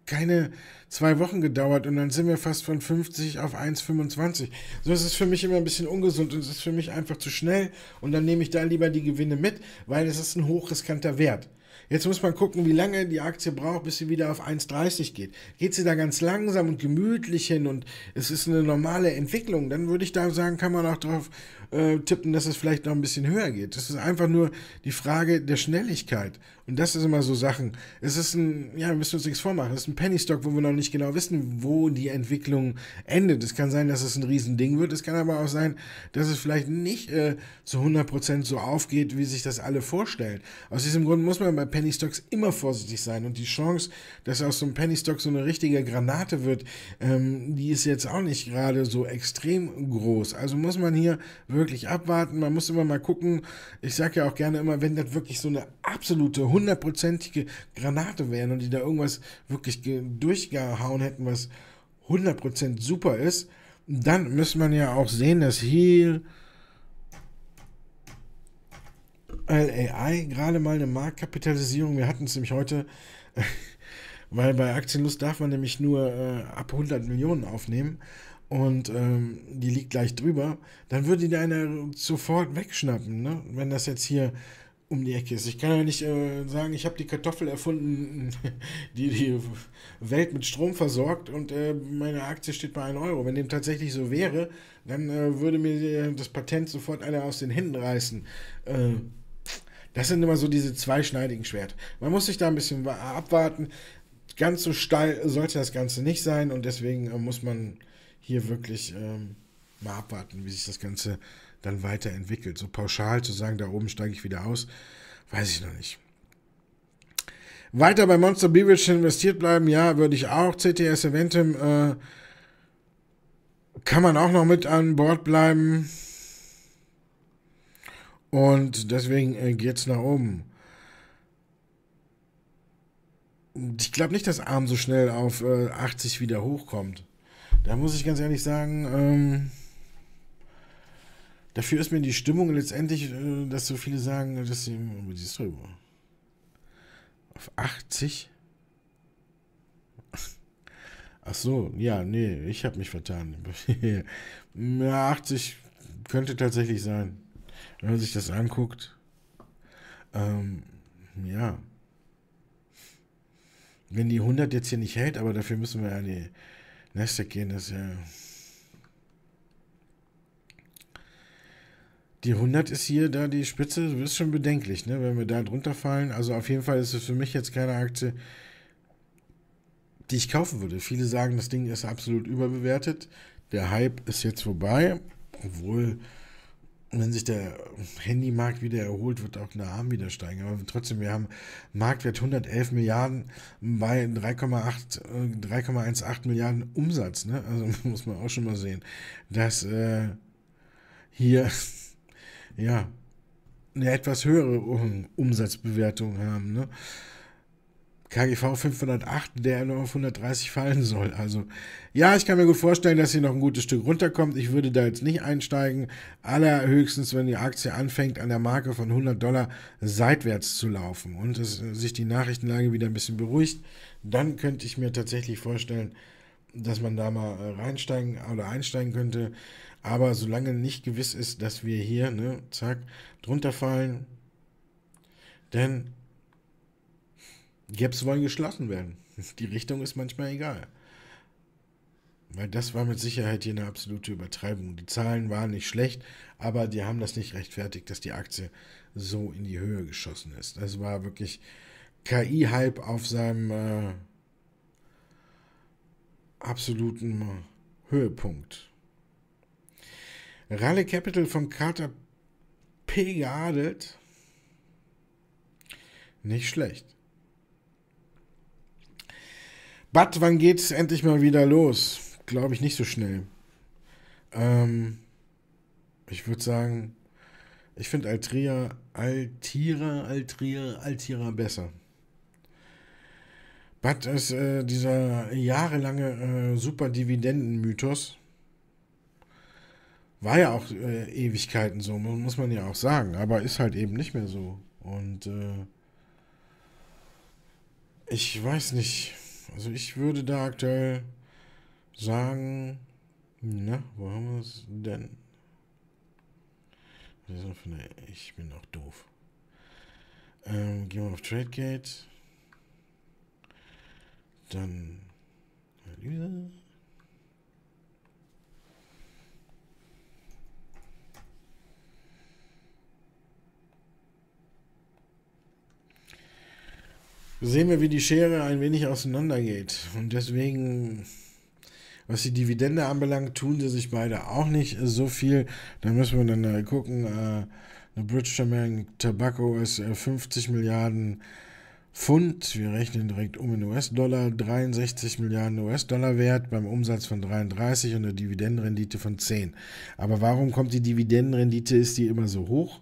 keine zwei Wochen gedauert und dann sind wir fast von 50 auf 1,25. So ist es für mich immer ein bisschen ungesund und es ist für mich einfach zu schnell und dann nehme ich da lieber die Gewinne mit, weil es ist ein hochriskanter Wert. Jetzt muss man gucken, wie lange die Aktie braucht, bis sie wieder auf 1,30 geht. Geht sie da ganz langsam und gemütlich hin und es ist eine normale Entwicklung, dann würde ich da sagen, kann man auch darauf äh, tippen, dass es vielleicht noch ein bisschen höher geht. Das ist einfach nur die Frage der Schnelligkeit. Und das ist immer so Sachen. Es ist ein, ja, wir müssen uns nichts vormachen. Es ist ein Penny Stock, wo wir noch nicht genau wissen, wo die Entwicklung endet. Es kann sein, dass es ein Riesending wird. Es kann aber auch sein, dass es vielleicht nicht äh, zu 100% so aufgeht, wie sich das alle vorstellen. Aus diesem Grund muss man bei Penny Stocks immer vorsichtig sein. Und die Chance, dass aus so einem Penny Stock so eine richtige Granate wird, ähm, die ist jetzt auch nicht gerade so extrem groß. Also muss man hier wirklich abwarten. Man muss immer mal gucken. Ich sage ja auch gerne immer, wenn das wirklich so eine absolute hundertprozentige Granate wären und die da irgendwas wirklich durchgehauen hätten, was 100% super ist, dann müsste man ja auch sehen, dass hier LAI gerade mal eine Marktkapitalisierung, wir hatten es nämlich heute, weil bei Aktienlust darf man nämlich nur äh, ab 100 Millionen aufnehmen und ähm, die liegt gleich drüber, dann würde die einer sofort wegschnappen, ne? wenn das jetzt hier um die Ecke ist. Ich kann ja nicht äh, sagen, ich habe die Kartoffel erfunden, die die Welt mit Strom versorgt und äh, meine Aktie steht bei 1 Euro. Wenn dem tatsächlich so wäre, dann äh, würde mir das Patent sofort einer aus den Händen reißen. Äh, das sind immer so diese zweischneidigen Schwert. Man muss sich da ein bisschen abwarten. Ganz so steil sollte das Ganze nicht sein und deswegen äh, muss man hier wirklich ähm, mal abwarten, wie sich das Ganze dann weiterentwickelt. So pauschal zu sagen, da oben steige ich wieder aus, weiß ich noch nicht. Weiter bei Monster Beverage investiert bleiben, ja, würde ich auch. CTS Eventum äh, kann man auch noch mit an Bord bleiben. Und deswegen äh, geht es nach oben. Ich glaube nicht, dass Arm so schnell auf äh, 80 wieder hochkommt. Da muss ich ganz ehrlich sagen, ähm, Dafür ist mir die Stimmung letztendlich, äh, dass so viele sagen, dass sie. Siehst du, auf 80? Ach so, ja, nee, ich habe mich vertan. ja, 80 könnte tatsächlich sein. Wenn man sich das anguckt. Ähm, ja. Wenn die 100 jetzt hier nicht hält, aber dafür müssen wir an die Nasdaq gehen, das ist ja. Die 100 ist hier da die Spitze, das ist schon bedenklich, ne? wenn wir da drunter fallen. Also auf jeden Fall ist es für mich jetzt keine Aktie, die ich kaufen würde. Viele sagen, das Ding ist absolut überbewertet. Der Hype ist jetzt vorbei, obwohl, wenn sich der Handymarkt wieder erholt, wird auch der Arm wieder steigen. Aber trotzdem, wir haben Marktwert 111 Milliarden bei 3,8, 3,18 äh, Milliarden Umsatz. Ne? Also muss man auch schon mal sehen, dass äh, hier ja, eine etwas höhere Umsatzbewertung haben. Ne? KGV 508, der nur auf 130 fallen soll. Also, ja, ich kann mir gut vorstellen, dass sie noch ein gutes Stück runterkommt. Ich würde da jetzt nicht einsteigen. Allerhöchstens, wenn die Aktie anfängt, an der Marke von 100 Dollar seitwärts zu laufen und es, sich die Nachrichtenlage wieder ein bisschen beruhigt, dann könnte ich mir tatsächlich vorstellen, dass man da mal äh, reinsteigen oder einsteigen könnte. Aber solange nicht gewiss ist, dass wir hier, ne, zack, drunter fallen, denn Gaps wollen geschlossen werden. Die Richtung ist manchmal egal. Weil das war mit Sicherheit hier eine absolute Übertreibung. Die Zahlen waren nicht schlecht, aber die haben das nicht rechtfertigt, dass die Aktie so in die Höhe geschossen ist. Das war wirklich KI-Hype auf seinem äh, absoluten Höhepunkt. Raleigh Capital von Carter P. geadelt. Nicht schlecht. But wann geht's endlich mal wieder los? glaube ich, nicht so schnell. Ähm, ich würde sagen, ich finde Altria, Altira, Altria, Altira besser. But ist äh, dieser jahrelange äh, super Dividenden-Mythos. War ja auch äh, Ewigkeiten so, muss man ja auch sagen, aber ist halt eben nicht mehr so. Und äh, ich weiß nicht, also ich würde da aktuell sagen, na, wo haben wir es denn? Ich bin auch doof. Ähm, gehen wir auf TradeGate. Dann Analyse. Sehen wir, wie die Schere ein wenig auseinandergeht. Und deswegen was die Dividende anbelangt, tun sie sich beide auch nicht so viel. Da müssen wir dann äh, gucken. Äh, eine British American Tobacco ist äh, 50 Milliarden Pfund. Wir rechnen direkt um in US-Dollar. 63 Milliarden US-Dollar wert beim Umsatz von 33 und eine Dividendenrendite von 10. Aber warum kommt die Dividendenrendite, ist die immer so hoch?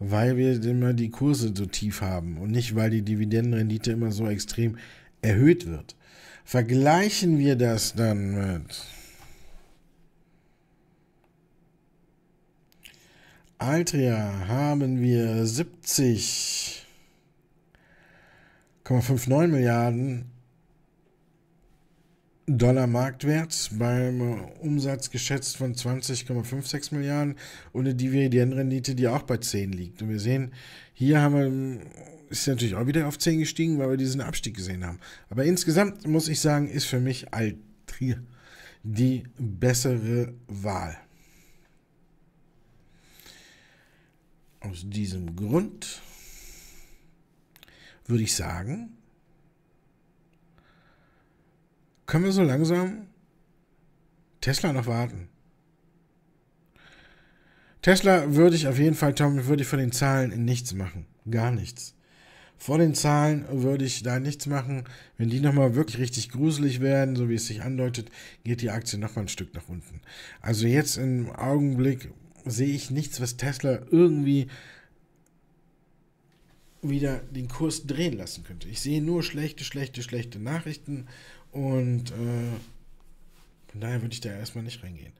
Weil wir immer die Kurse so tief haben und nicht, weil die Dividendenrendite immer so extrem erhöht wird. Vergleichen wir das dann mit Altria haben wir 70,59 Milliarden Dollar Marktwert beim Umsatz geschätzt von 20,56 Milliarden und eine Dividendenrendite, die auch bei 10 liegt. Und wir sehen, hier haben wir ist natürlich auch wieder auf 10 gestiegen, weil wir diesen Abstieg gesehen haben. Aber insgesamt muss ich sagen, ist für mich Altrier die bessere Wahl. Aus diesem Grund würde ich sagen, können wir so langsam Tesla noch warten. Tesla würde ich auf jeden Fall, Tom, würde ich von den Zahlen nichts machen. Gar nichts. Vor den Zahlen würde ich da nichts machen. Wenn die nochmal wirklich richtig gruselig werden, so wie es sich andeutet, geht die Aktie nochmal ein Stück nach unten. Also jetzt im Augenblick sehe ich nichts, was Tesla irgendwie wieder den Kurs drehen lassen könnte. Ich sehe nur schlechte, schlechte, schlechte Nachrichten und äh, von daher würde ich da erstmal nicht reingehen.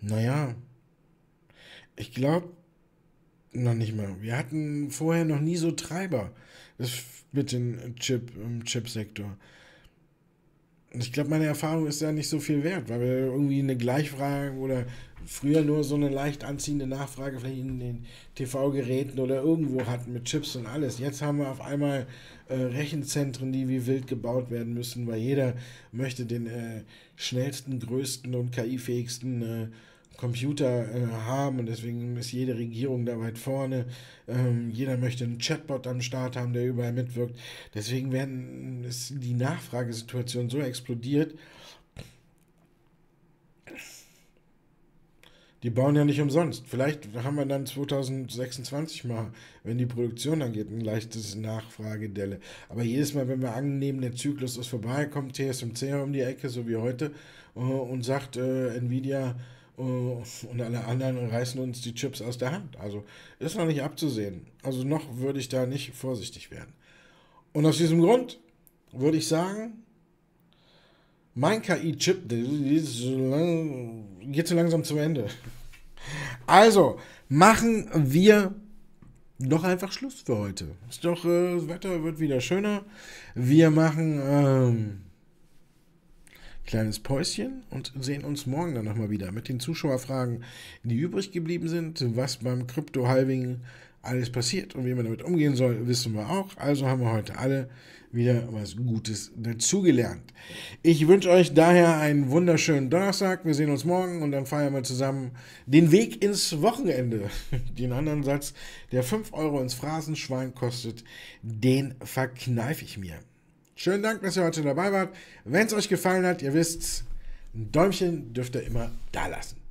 Naja, ich glaube noch nicht mal. Wir hatten vorher noch nie so Treiber das mit dem Chip, im Chipsektor. Ich glaube, meine Erfahrung ist ja nicht so viel wert, weil wir irgendwie eine Gleichfrage oder früher nur so eine leicht anziehende Nachfrage vielleicht in den TV-Geräten oder irgendwo hatten mit Chips und alles. Jetzt haben wir auf einmal äh, Rechenzentren, die wie wild gebaut werden müssen, weil jeder möchte den äh, schnellsten, größten und KI-fähigsten äh, Computer äh, haben und deswegen ist jede Regierung da weit vorne. Ähm, jeder möchte einen Chatbot am Start haben, der überall mitwirkt. Deswegen werden ist die Nachfragesituation so explodiert. Die bauen ja nicht umsonst. Vielleicht haben wir dann 2026 mal, wenn die Produktion angeht, ein leichtes Nachfragedelle. Aber jedes Mal, wenn wir annehmen, der Zyklus ist vorbei, kommt TSMC um die Ecke, so wie heute, äh, und sagt, äh, Nvidia, und alle anderen reißen uns die Chips aus der Hand. Also ist noch nicht abzusehen. Also noch würde ich da nicht vorsichtig werden. Und aus diesem Grund würde ich sagen, mein KI-Chip geht so langsam zum Ende. Also, machen wir doch einfach Schluss für heute. Ist doch, äh, das Wetter wird wieder schöner. Wir machen ähm, kleines Päuschen und sehen uns morgen dann nochmal wieder mit den Zuschauerfragen, die übrig geblieben sind. Was beim Krypto-Halving alles passiert und wie man damit umgehen soll, wissen wir auch. Also haben wir heute alle wieder was Gutes dazugelernt. Ich wünsche euch daher einen wunderschönen Donnerstag. Wir sehen uns morgen und dann feiern wir zusammen den Weg ins Wochenende. Den anderen Satz, der 5 Euro ins Phrasenschwein kostet, den verkneife ich mir. Schönen Dank, dass ihr heute dabei wart. Wenn es euch gefallen hat, ihr wisst, ein Däumchen dürft ihr immer da lassen.